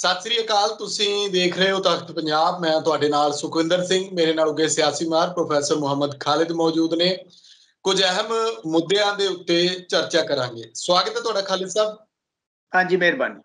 ਸਤਿ ਸ੍ਰੀ ਅਕਾਲ ਤੁਸੀਂ ਦੇਖ ਰਹੇ ਹੋ ਤਖਤ ਪੰਜਾਬ। ਮੈਂ ਤੁਹਾਡੇ ਨਾਲ ਸੁਖਵਿੰਦਰ ਸਿੰਘ ਮੇਰੇ ਨਾਲ ਉਗੇ ਸਿਆਸੀ ਮਾਰ ਪ੍ਰੋਫੈਸਰ ਮੁਹੰਮਦ ਖਾਲਿਦ ਮੌਜੂਦ ਨੇ। ਕੁਝ ਅਹਿਮ ਮੁੱਦਿਆਂ ਦੇ ਉੱਤੇ ਚਰਚਾ ਕਰਾਂਗੇ। ਸਵਾਗਤ ਹੈ ਤੁਹਾਡਾ ਖਾਲਿਦ ਸਾਹਿਬ। ਹਾਂਜੀ ਮਿਹਰਬਾਨੀ।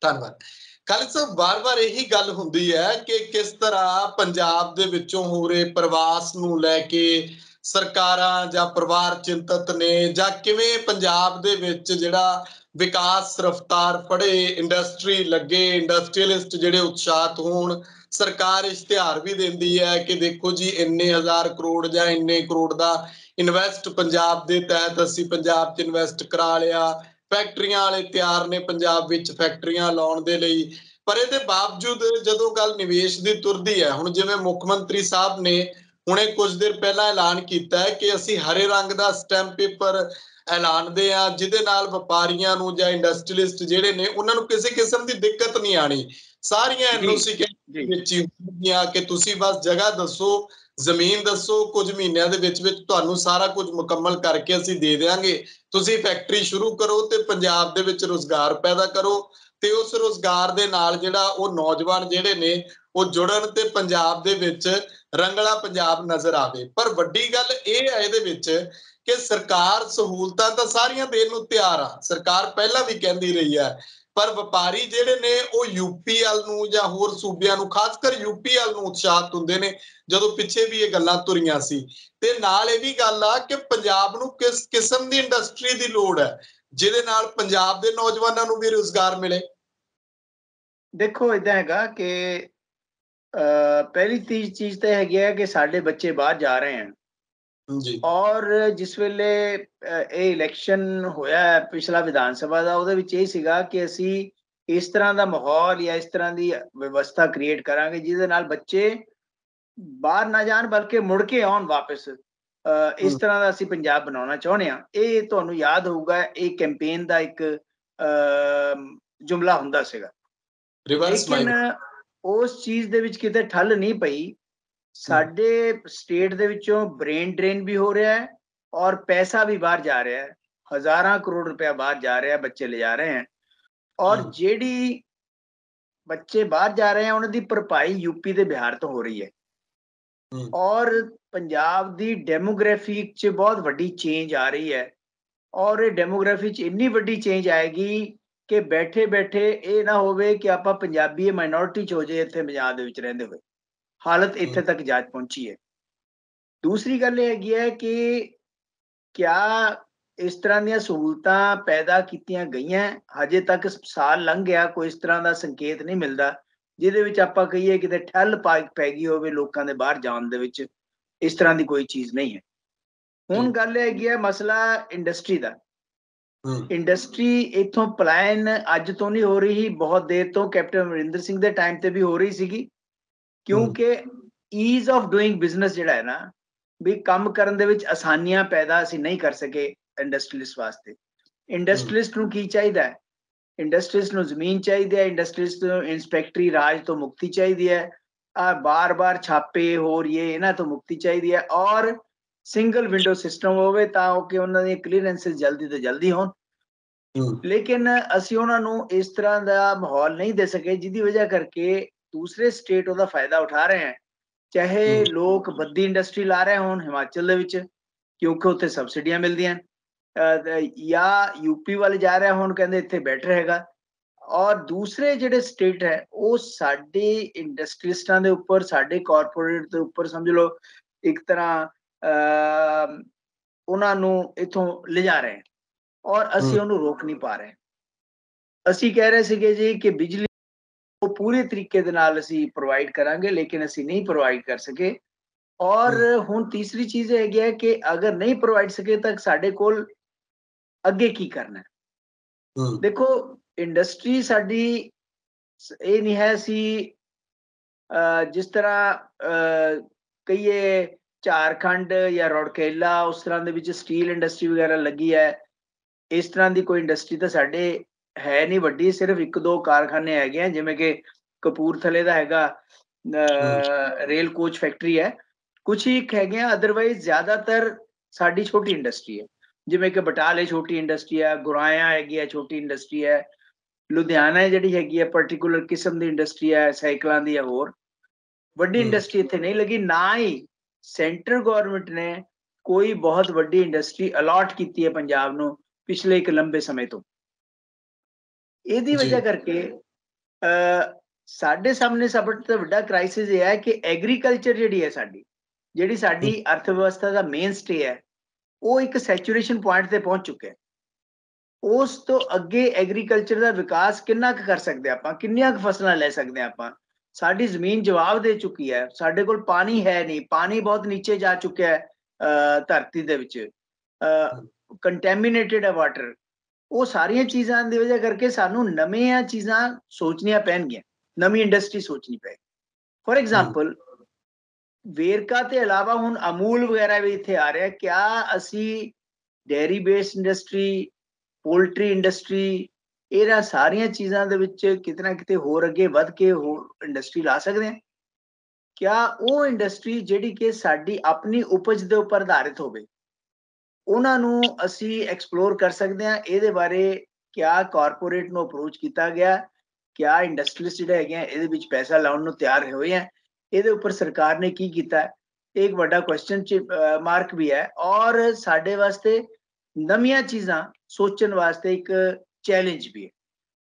ਧੰਨਵਾਦ। ਖਾਲਿਦ ਸਾਹਿਬ ਵਾਰ-ਵਾਰ ਇਹੀ ਗੱਲ ਹੁੰਦੀ ਹੈ ਕਿ ਕਿਸ ਤਰ੍ਹਾਂ ਪੰਜਾਬ ਦੇ ਵਿੱਚੋਂ ਹੋ ਰਹੇ ਪ੍ਰਵਾਸ ਨੂੰ ਲੈ ਕੇ ਸਰਕਾਰਾਂ ਜਾਂ ਪਰਿਵਾਰ ਚਿੰਤਤ ਨੇ ਜਾਂ ਕਿਵੇਂ ਪੰਜਾਬ ਦੇ ਵਿੱਚ ਜਿਹੜਾ ਵਿਕਾਸ ਰਫਤਾਰ ਫੜੇ ਇੰਡਸਟਰੀ ਲੱਗੇ ਇੰਡਸਟਰੀਅਲਿਸਟ ਜਿਹੜੇ ਉਤਸ਼ਾਹਤ ਹੋਣ, ਸਰਕਾਰ ਇਸ਼ਤਿਹਾਰ ਵੀ ਦਿੰਦੀ ਹੈ ਕਿ ਦੇਖੋ ਜੀ, ਇੰਨੇ ਹਜ਼ਾਰ ਕਰੋੜ ਜਾਂ ਇੰਨੇ ਕਰੋੜ ਦਾ ਇਨਵੈਸਟ ਪੰਜਾਬ ਦੇ ਤਹਿਤ ਅਸੀਂ ਪੰਜਾਬ 'ਚ ਇਨਵੈਸਟ ਕਰਾ ਲਿਆ। ਫੈਕਟਰੀਆਂ ਵਾਲੇ ਤਿਆਰ ਨੇ ਪੰਜਾਬ ਵਿੱਚ ਫੈਕਟਰੀਆਂ ਲਾਉਣ ਦੇ ਲਈ। ਪਰ ਇਹਦੇ ਬਾਵਜੂਦ ਜਦੋਂ ਗੱਲ ਨਿਵੇਸ਼ ਦੀ ਤੁਰਦੀ ਹੈ, ਹੁਣ ਜਿਵੇਂ ਮੁੱਖ ਮੰਤਰੀ ਸਾਹਿਬ ਨੇ ਹੁਣੇ ਕੁਝ ਦਿਨ ਪਹਿਲਾਂ ਐਲਾਨ ਕੀਤਾ ਹੈ ਕਿ ਅਸੀਂ ਹਰੇ ਰੰਗ ਦਾ ਸਟੈਂਪ ਪੇਪਰ ਐਲਾਨਦੇ ਆ ਜਿਹਦੇ ਨਾਲ ਵਪਾਰੀਆਂ ਨੂੰ ਜਾਂ ਇੰਡਸਟਰੀਲਿਸਟ ਜਿਹੜੇ ਨੇ ਉਹਨਾਂ ਨੂੰ ਕਿਸੇ ਕਿਸਮ ਦੀ ਦਿੱਕਤ ਨਹੀਂ ਆਣੀ ਸਾਰੀਆਂ ਐਨਓਸੀ ਵਿੱਚ ਹੀ ਹੁੰਦੀਆਂ ਕਿ ਤੁਸੀਂ ਬਸ ਜਗ੍ਹਾ ਦੱਸੋ ਜ਼ਮੀਨ ਦੱਸੋ ਕੁਝ ਮਹੀਨਿਆਂ ਦੇ ਵਿੱਚ ਵਿੱਚ ਤੁਹਾਨੂੰ ਸਾਰਾ ਕੁਝ ਮੁਕੰਮਲ ਕਰਕੇ ਅਸੀਂ ਦੇ ਦੇਵਾਂਗੇ ਤੁਸੀਂ ਫੈਕਟਰੀ ਸ਼ੁਰੂ ਕਰੋ ਤੇ ਪੰਜਾਬ ਦੇ ਵਿੱਚ ਰੋਜ਼ਗਾਰ ਪੈਦਾ ਕਰੋ ਤੇ ਉਸ ਰੋਜ਼ਗਾਰ ਦੇ ਨਾਲ ਜਿਹੜਾ ਉਹ ਨੌਜਵਾਨ ਜਿਹੜੇ ਨੇ ਉਹ ਜੁੜਨ ਤੇ ਪੰਜਾਬ ਦੇ ਵਿੱਚ ਰੰਗਲਾ ਪੰਜਾਬ ਨਜ਼ਰ ਆਵੇ। ਪਰ ਵੱਡੀ ਗੱਲ ਇਹ ਹੈ ਇਹਦੇ ਵਿੱਚ ਕਿ ਸਰਕਾਰ ਸਹੂਲਤਾਂ ਤਾਂ ਸਾਰੀਆਂ ਦੇਣ ਨੂੰ ਤਿਆਰ ਆ। ਸਰਕਾਰ ਪਹਿਲਾਂ ਵੀ ਕਹਿੰਦੀ ਰਹੀ ਹੈ, ਪਰ ਵਪਾਰੀ ਜਿਹੜੇ ਨੇ, ਉਹ ਯੂਪੀਐਲ ਨੂੰ ਜਾਂ ਹੋਰ ਸੂਬਿਆਂ ਨੂੰ, ਖਾਸ ਕਰ ਯੂਪੀਐਲ ਨੂੰ ਉਤਸ਼ਾਹਤ ਹੁੰਦੇ ਨੇ, ਜਦੋਂ ਪਿੱਛੇ ਵੀ ਇਹ ਗੱਲਾਂ ਤੁਰੀਆਂ ਸੀ। ਤੇ ਨਾਲ ਇਹ ਵੀ ਗੱਲ ਆ ਕਿ ਪੰਜਾਬ ਨੂੰ ਕਿਸ ਕਿਸਮ ਦੀ ਇੰਡਸਟਰੀ ਦੀ ਲੋੜ ਹੈ, ਜਿਹਦੇ ਨਾਲ ਪੰਜਾਬ ਦੇ ਨੌਜਵਾਨਾਂ ਨੂੰ ਵੀ ਰੋਜ਼ਗਾਰ ਮਿਲੇ? ਦੇਖੋ ਇਦਾਂ ਹੈਗਾ ਕਿ ਪਹਿਲੀ ਚੀਜ਼ ਤਾਂ ਹੈਗੀ ਹੈ ਕਿ ਸਾਡੇ ਬੱਚੇ ਬਾਹਰ ਜਾ ਰਹੇ ਹਨ ਔਰ ਜਿਸ ਵੇਲੇ ਇਹ ਇਲੈਕਸ਼ਨ ਹੋਇਆ ਪਿਛਲਾ ਵਿਧਾਨ ਸਭਾ ਦਾ ਉਹਦੇ ਵਿੱਚ ਇਹ ਸੀਗਾ ਕਿ ਅਸੀਂ ਇਸ ਤਰ੍ਹਾਂ ਦਾ ਮਾਹੌਲ ਜਾਂ ਇਸ ਤਰ੍ਹਾਂ ਦੀ ਵਿਵਸਥਾ ਕ੍ਰੀਏਟ ਕਰਾਂਗੇ ਜਿਹਦੇ ਨਾਲ ਬੱਚੇ ਬਾਹਰ ਨਾ ਜਾਣ ਬਲਕਿ ਮੁੜ ਕੇ ਆਉਣ ਵਾਪਸ। ਇਸ ਤਰ੍ਹਾਂ ਦਾ ਅਸੀਂ ਪੰਜਾਬ ਬਣਾਉਣਾ ਚਾਹੁੰਦੇ ਆ ਇਹ ਤੁਹਾਨੂੰ ਯਾਦ ਹੋਊਗਾ ਇਹ ਕੈਂਪੇਨ ਦਾ ਇੱਕ ਜੁਮਲਾ ਹੁੰਦਾ ਸੀਗਾ। ਰਿਵਰਸ ਲੇਕਿਨ ਉਸ ਚੀਜ਼ ਦੇ ਵਿੱਚ ਕਿਤੇ ਠੱਲ ਨਹੀਂ ਪਈ। ਸਾਡੇ ਸਟੇਟ ਦੇ ਵਿੱਚੋਂ ਬ੍ਰੇਨ ਡਰੇਨ ਵੀ ਹੋ ਰਿਹਾ ਹੈ ਔਰ ਪੈਸਾ ਵੀ ਬਾਹਰ ਜਾ ਰਿਹਾ ਹੈ। ਹਜ਼ਾਰਾਂ ਕਰੋੜ ਰੁਪਏ ਬਾਹਰ ਜਾ ਰਿਹਾ ਹੈ ਬੱਚੇ ਲੈ ਜਾ ਰਹੇ ਹਨ ਔਰ ਜਿਹੜੀ ਬੱਚੇ ਬਾਹਰ ਜਾ ਰਹੇ ਹਨ ਉਹਨਾਂ ਦੀ ਭਰਪਾਈ ਯੂਪੀ ਤੇ ਬਿਹਾਰ ਤੋਂ ਹੋ ਰਹੀ ਹੈ। ਔਰ ਪੰਜਾਬ ਦੀ ਡੈਮੋਗ੍ਰਾਫੀ 'ਚ ਬਹੁਤ ਵੱਡੀ ਚੇਂਜ ਆ ਰਹੀ ਹੈ। ਔਰ ਇਹ ਡੈਮੋਗ੍ਰਾਫੀ 'ਚ ਇੰਨੀ ਵੱਡੀ ਚੇਂਜ ਆਏਗੀ ਕਿ ਬੈਠੇ ਬੈਠੇ ਇਹ ਨਾ ਹੋਵੇ ਕਿ ਆਪਾਂ ਪੰਜਾਬੀ ਮਾਈਨੋਰਿਟੀ 'ਚ ਹੋ ਜਾਏ ਇੱਥੇ ਪੰਜਾਬ ਦੇ ਵਿੱਚ ਰਹਿੰਦੇ ਹੋਏ। ਹਾਲਤ ਇੱਥੇ ਤੱਕ ਜਾ ਪਹੁੰਚੀ ਹੈ। ਦੂਸਰੀ ਗੱਲ ਇਹ ਹੈਗੀ ਹੈ ਕਿ ਕਿਆ ਇਸ ਤਰ੍ਹਾਂ ਦੀਆਂ ਸਹੂਲਤਾਂ ਪੈਦਾ ਕੀਤੀਆਂ ਗਈਆਂ? ਹਜੇ ਤੱਕ ਸਾਲ ਲੰਘ ਗਿਆ ਕੋਈ ਇਸ ਤਰ੍ਹਾਂ ਦਾ ਸੰਕੇਤ ਨਹੀਂ ਮਿਲਦਾ ਜਿਹਦੇ ਵਿੱਚ ਆਪਾਂ ਕਹੀਏ ਕਿਤੇ ਠੱਲ ਪੈ ਗਈ ਹੋਵੇ ਲੋਕਾਂ ਦੇ ਬਾਹਰ ਜਾਣ ਦੇ ਵਿੱਚ ਇਸ ਤਰ੍ਹਾਂ ਦੀ ਕੋਈ ਚੀਜ਼ ਨਹੀਂ ਹੈ। ਹੁਣ ਗੱਲ ਹੈਗੀ ਹੈ ਮਸਲਾ ਇੰਡਸਟਰੀ ਦਾ। ਇੰਡਸਟਰੀ ਇਥੋਂ ਪਲਾਨ ਅੱਜ ਤੋਂ ਨਹੀਂ ਹੋ ਰਹੀ ਬਹੁਤ ਦੇਰ ਤੋਂ ਕੈਪਟਨ ਅਮਰਿੰਦਰ ਸਿੰਘ ਦੇ ਟਾਈਮ ਤੇ ਵੀ ਹੋ ਰਹੀ ਸੀਗੀ। ਕਿਉਂਕਿ ਈਜ਼ ਆਫ ਡੂਇੰਗ ਬਿਜ਼ਨਸ ਜਿਹੜਾ ਹੈ ਨਾ ਵੀ ਕੰਮ ਕਰਨ ਦੇ ਵਿੱਚ ਆਸਾਨੀਆਂ ਪੈਦਾ ਅਸੀਂ ਨਹੀਂ ਕਰ ਸਕੇ ਇੰਡਸਟਰੀਲਿਸਟ ਵਾਸਤੇ। ਇੰਡਸਟਰੀਲਿਸਟ ਨੂੰ ਕੀ ਚਾਹੀਦਾ ਹੈ? ਇੰਡਸਟਰੀਜ਼ ਨੂੰ ਜ਼ਮੀਨ ਚਾਹੀਦੀ ਹੈ ਇੰਡਸਟਰੀਜ਼ ਨੂੰ ਇਨਸਪੈਕਟਰੀ ਰਾਜ ਤੋਂ ਮੁਕਤੀ ਚਾਹੀਦੀ ਹੈ ਆ ਬਾਰ-ਬਾਰ ਛਾਪੇ ਹੋਰ ਇਹ ਇਹਨਾਂ ਤੋਂ ਮੁਕਤੀ ਚਾਹੀਦੀ ਹੈ ਔਰ ਸਿੰਗਲ ਵਿੰਡੋ ਸਿਸਟਮ ਹੋਵੇ ਤਾਂ ਉਹ ਕਿ ਉਹਨਾਂ ਦੀਆਂ ਕਲੀਅਰੈਂਸਸ ਜਲਦੀ ਤੋਂ ਜਲਦੀ ਹੋਣ। ਲੇਕਿਨ ਅਸੀਂ ਉਹਨਾਂ ਨੂੰ ਇਸ ਤਰ੍ਹਾਂ ਦਾ ਮਾਹੌਲ ਨਹੀਂ ਦੇ ਸਕੇ ਜਿਹਦੀ ਵਜ੍ਹਾ ਕਰਕੇ ਦੂਸਰੇ ਸਟੇਟ ਉਹਦਾ ਫਾਇਦਾ ਉਠਾ ਰਹੇ ਹਨ ਚਾਹੇ ਲੋਕ ਬੱਦੀ ਇੰਡਸਟਰੀ ਲਾ ਰਹੇ ਹੋਣ ਹਿਮਾਚਲ ਦੇ ਵਿੱਚ ਕਿਉਂਕਿ ਉੱਥੇ ਸਬਸਿਡੀਆਂ ਮਿਲਦੀਆਂ ਜਾਂ ਯੂਪੀ ਵੱਲ ਜਾ ਰਹੇ ਹੋਣ ਕਹਿੰਦੇ ਇੱਥੇ ਬੈਟਰ ਹੈਗਾ। ਔਰ ਦੂਸਰੇ ਜਿਹੜੇ ਸਟੇਟ ਹੈ ਉਹ ਸਾਡੇ ਇੰਡਸਟਰੀਸਟਾਂ ਦੇ ਉੱਪਰ ਸਾਡੇ ਕਾਰਪੋਰੇਟ ਦੇ ਉੱਪਰ ਸਮਝ ਲਓ ਇੱਕ ਤਰ੍ਹਾਂ ਉਹਨਾਂ ਨੂੰ ਇਥੋਂ ਲਿਜਾ ਰਹੇ ਔਰ ਅਸੀਂ ਉਹਨੂੰ ਰੋਕ ਨਹੀਂ ਪਾ ਰਹੇ। ਅਸੀਂ ਕਹਿ ਰਹੇ ਸੀਗੇ ਜੀ ਕਿ ਬਿਜਲੀ ਉਹ ਪੂਰੇ ਤਰੀਕੇ ਦੇ ਨਾਲ ਅਸੀਂ ਪ੍ਰੋਵਾਈਡ ਕਰਾਂਗੇ ਲੇਕਿਨ ਅਸੀਂ ਨਹੀਂ ਪ੍ਰੋਵਾਈਡ ਕਰ ਸਕੇ ਔਰ ਹੁਣ ਤੀਸਰੀ ਚੀਜ਼ ਇਹ ਹੈਗੀ ਹੈ ਕਿ ਅਗਰ ਨਹੀਂ ਪ੍ਰੋਵਾਈਡ ਸਕੇ ਤਾਂ ਸਾਡੇ ਕੋਲ ਅੱਗੇ ਕੀ ਕਰਨਾ ਹੈ ਦੇਖੋ ਇੰਡਸਟਰੀ ਸਾਡੀ ਇਹ ਨਹੀਂ ਹੈ ਸੀ ਜਿਸ ਤਰ੍ਹਾਂ ਕਈਏ ਝਾਰਖੰਡ ਜਾਂ ਰੋੜਕੇਲਾ ਉਸ ਤਰ੍ਹਾਂ ਦੇ ਵਿੱਚ ਸਟੀਲ ਇੰਡਸਟਰੀ ਵਗੈਰਾ ਲੱਗੀ ਹੈ ਇਸ ਤਰ੍ਹਾਂ ਦੀ ਕੋਈ ਇੰਡਸਟਰੀ ਤਾਂ ਸਾਡੇ ਹੈ ਨਹੀਂ ਵੱਡੀ ਸਿਰਫ ਇੱਕ ਦੋ ਕਾਰਖਾਨੇ ਹੈਗੇ ਆ ਜਿਵੇਂ ਕਿ ਕਪੂਰਥਲੇ ਦਾ ਹੈਗਾ ਰੇਲ ਕੋਚ ਫੈਕਟਰੀ ਹੈ। ਕੁਝ ਹੀ ਹੈਗੇ ਆ ਅਦਰਵਾਈਜ਼ ਜ਼ਿਆਦਾਤਰ ਸਾਡੀ ਛੋਟੀ ਇੰਡਸਟਰੀ ਹੈ। ਜਿਵੇਂ ਕਿ ਬਟਾਲੇ ਛੋਟੀ ਇੰਡਸਟਰੀ ਹੈ ਗੁਰਾਇਆ ਹੈਗੀ ਹੈ ਛੋਟੀ ਇੰਡਸਟਰੀ ਹੈ। ਲੁਧਿਆਣਾ ਜਿਹੜੀ ਹੈਗੀ ਹੈ ਪਾਰਟਿਕੂਲਰ ਕਿਸਮ ਦੀ ਇੰਡਸਟਰੀ ਹੈ ਸਾਈਕਲਾਂ ਦੀ ਹੈ ਹੋਰ। ਵੱਡੀ ਇੰਡਸਟਰੀ ਇੱਥੇ ਨਹੀਂ ਲੱਗੀ ਨਾ ਹੀ ਸੈਂਟਰ ਗਵਰਨਮੈਂਟ ਨੇ ਕੋਈ ਬਹੁਤ ਵੱਡੀ ਇੰਡਸਟਰੀ ਅਲਾਟ ਕੀਤੀ ਹੈ ਪੰਜਾਬ ਨੂੰ ਪਿਛਲੇ ਇੱਕ ਲੰਬੇ ਸਮੇਂ ਤੋਂ। ਇਹਦੀ ਵਜ੍ਹਾ ਕਰਕੇ ਅ ਸਾਡੇ ਸਾਹਮਣੇ ਸਭ ਤੋਂ ਵੱਡਾ ਕ੍ਰਾਈਸਿਸ ਇਹ ਹੈ ਕਿ ਐਗਰੀਕਲਚਰ ਜਿਹੜੀ ਹੈ ਸਾਡੀ ਜਿਹੜੀ ਸਾਡੀ ਅਰਥ ਵਿਵਸਥਾ ਦਾ ਮੇਨ ਸਟੇ ਹੈ ਉਹ ਇੱਕ ਸੈਚੂਰੇਸ਼ਨ ਪੁਆਇੰਟ ਤੇ ਪਹੁੰਚ ਚੁੱਕਿਆ ਹੈ। ਉਸ ਤੋਂ ਅੱਗੇ ਐਗਰੀਕਲਚਰ ਦਾ ਵਿਕਾਸ ਕਿੰਨਾ ਕੁ ਕਰ ਸਕਦੇ ਆਪਾਂ ਕਿੰਨੀਆਂ ਕੁ ਫਸਲਾਂ ਲੈ ਸਕਦੇ ਆਪਾਂ ਸਾਡੀ ਜ਼ਮੀਨ ਜਵਾਬ ਦੇ ਚੁੱਕੀ ਹੈ ਸਾਡੇ ਕੋਲ ਪਾਣੀ ਹੈ ਨਹੀਂ ਪਾਣੀ ਬਹੁਤ ਨੀਚੇ ਜਾ ਚੁੱਕਿਆ ਹੈ ਧਰਤੀ ਦੇ ਵਿੱਚ ਕੰਟੈਮੀਨੇਟਿਡ ਹੈ ਵਾਟਰ ਉਹ ਸਾਰੀਆਂ ਚੀਜ਼ਾਂ ਦੀ ਵਜ੍ਹਾ ਕਰਕੇ ਸਾਨੂੰ ਨਵੀਆਂ ਚੀਜ਼ਾਂ ਸੋਚਣੀਆਂ ਪੈਣਗੀਆਂ, ਨਵੀਂ ਇੰਡਸਟਰੀ ਸੋਚਣੀ ਪਏਗੀ। ਫੋਰ ਐਗਜ਼ਾਮਪਲ ਵੇਰਕਾ ਤੇ ਇਲਾਵਾ ਹੁਣ ਅਮੂਲ ਵਗੈਰਾ ਵੀ ਇੱਥੇ ਆ ਰਿਹਾ, ਕਿਆ ਅਸੀਂ dairy based industry poultry industry ਇਹਨਾਂ ਸਾਰੀਆਂ ਚੀਜ਼ਾਂ ਦੇ ਵਿੱਚ ਕਿਤਨਾ ਕਿਤੇ ਹੋਰ ਅੱਗੇ ਵੱਧ ਕੇ ਹੋਰ ਇੰਡਸਟਰੀ ਲਾ ਸਕਦੇ ਹਾਂ। ਕਿਆ ਉਹ ਇੰਡਸਟਰੀ ਜਿਹੜੀ ਕਿ ਸਾਡੀ ਆਪਣੀ ਉਪਜ ਦੇ ਉੱਪਰ ਆਧਾਰਿਤ ਹੋਵੇ ਉਹਨਾਂ ਨੂੰ ਅਸੀਂ ਐਕਸਪਲੋਰ ਕਰ ਸਕਦੇ ਹਾਂ ਇਹਦੇ ਬਾਰੇ ਕਿਆ ਕਾਰਪੋਰੇਟ ਨੂੰ ਅਪਰੋਚ ਕੀਤਾ ਗਿਆ ਕਿਆ ਇੰਡਸਟਰੀਲਿਸਟ ਜਿਹੜੇ ਹੈਗੇ ਆ ਇਹਦੇ ਵਿੱਚ ਪੈਸਾ ਲਾਉਣ ਨੂੰ ਤਿਆਰ ਹੋਏ ਆ। ਇਹਦੇ ਉੱਪਰ ਸਰਕਾਰ ਨੇ ਕੀ ਕੀਤਾ? ਇੱਕ ਵੱਡਾ ਕੁਐਸਚਨ ਮਾਰਕ ਵੀ ਹੈ। ਔਰ ਸਾਡੇ ਵਾਸਤੇ ਨਵੀਆਂ ਚੀਜ਼ਾਂ ਸੋਚਣ ਵਾਸਤੇ ਇੱਕ ਚੈਲੰਜ ਵੀ ਹੈ।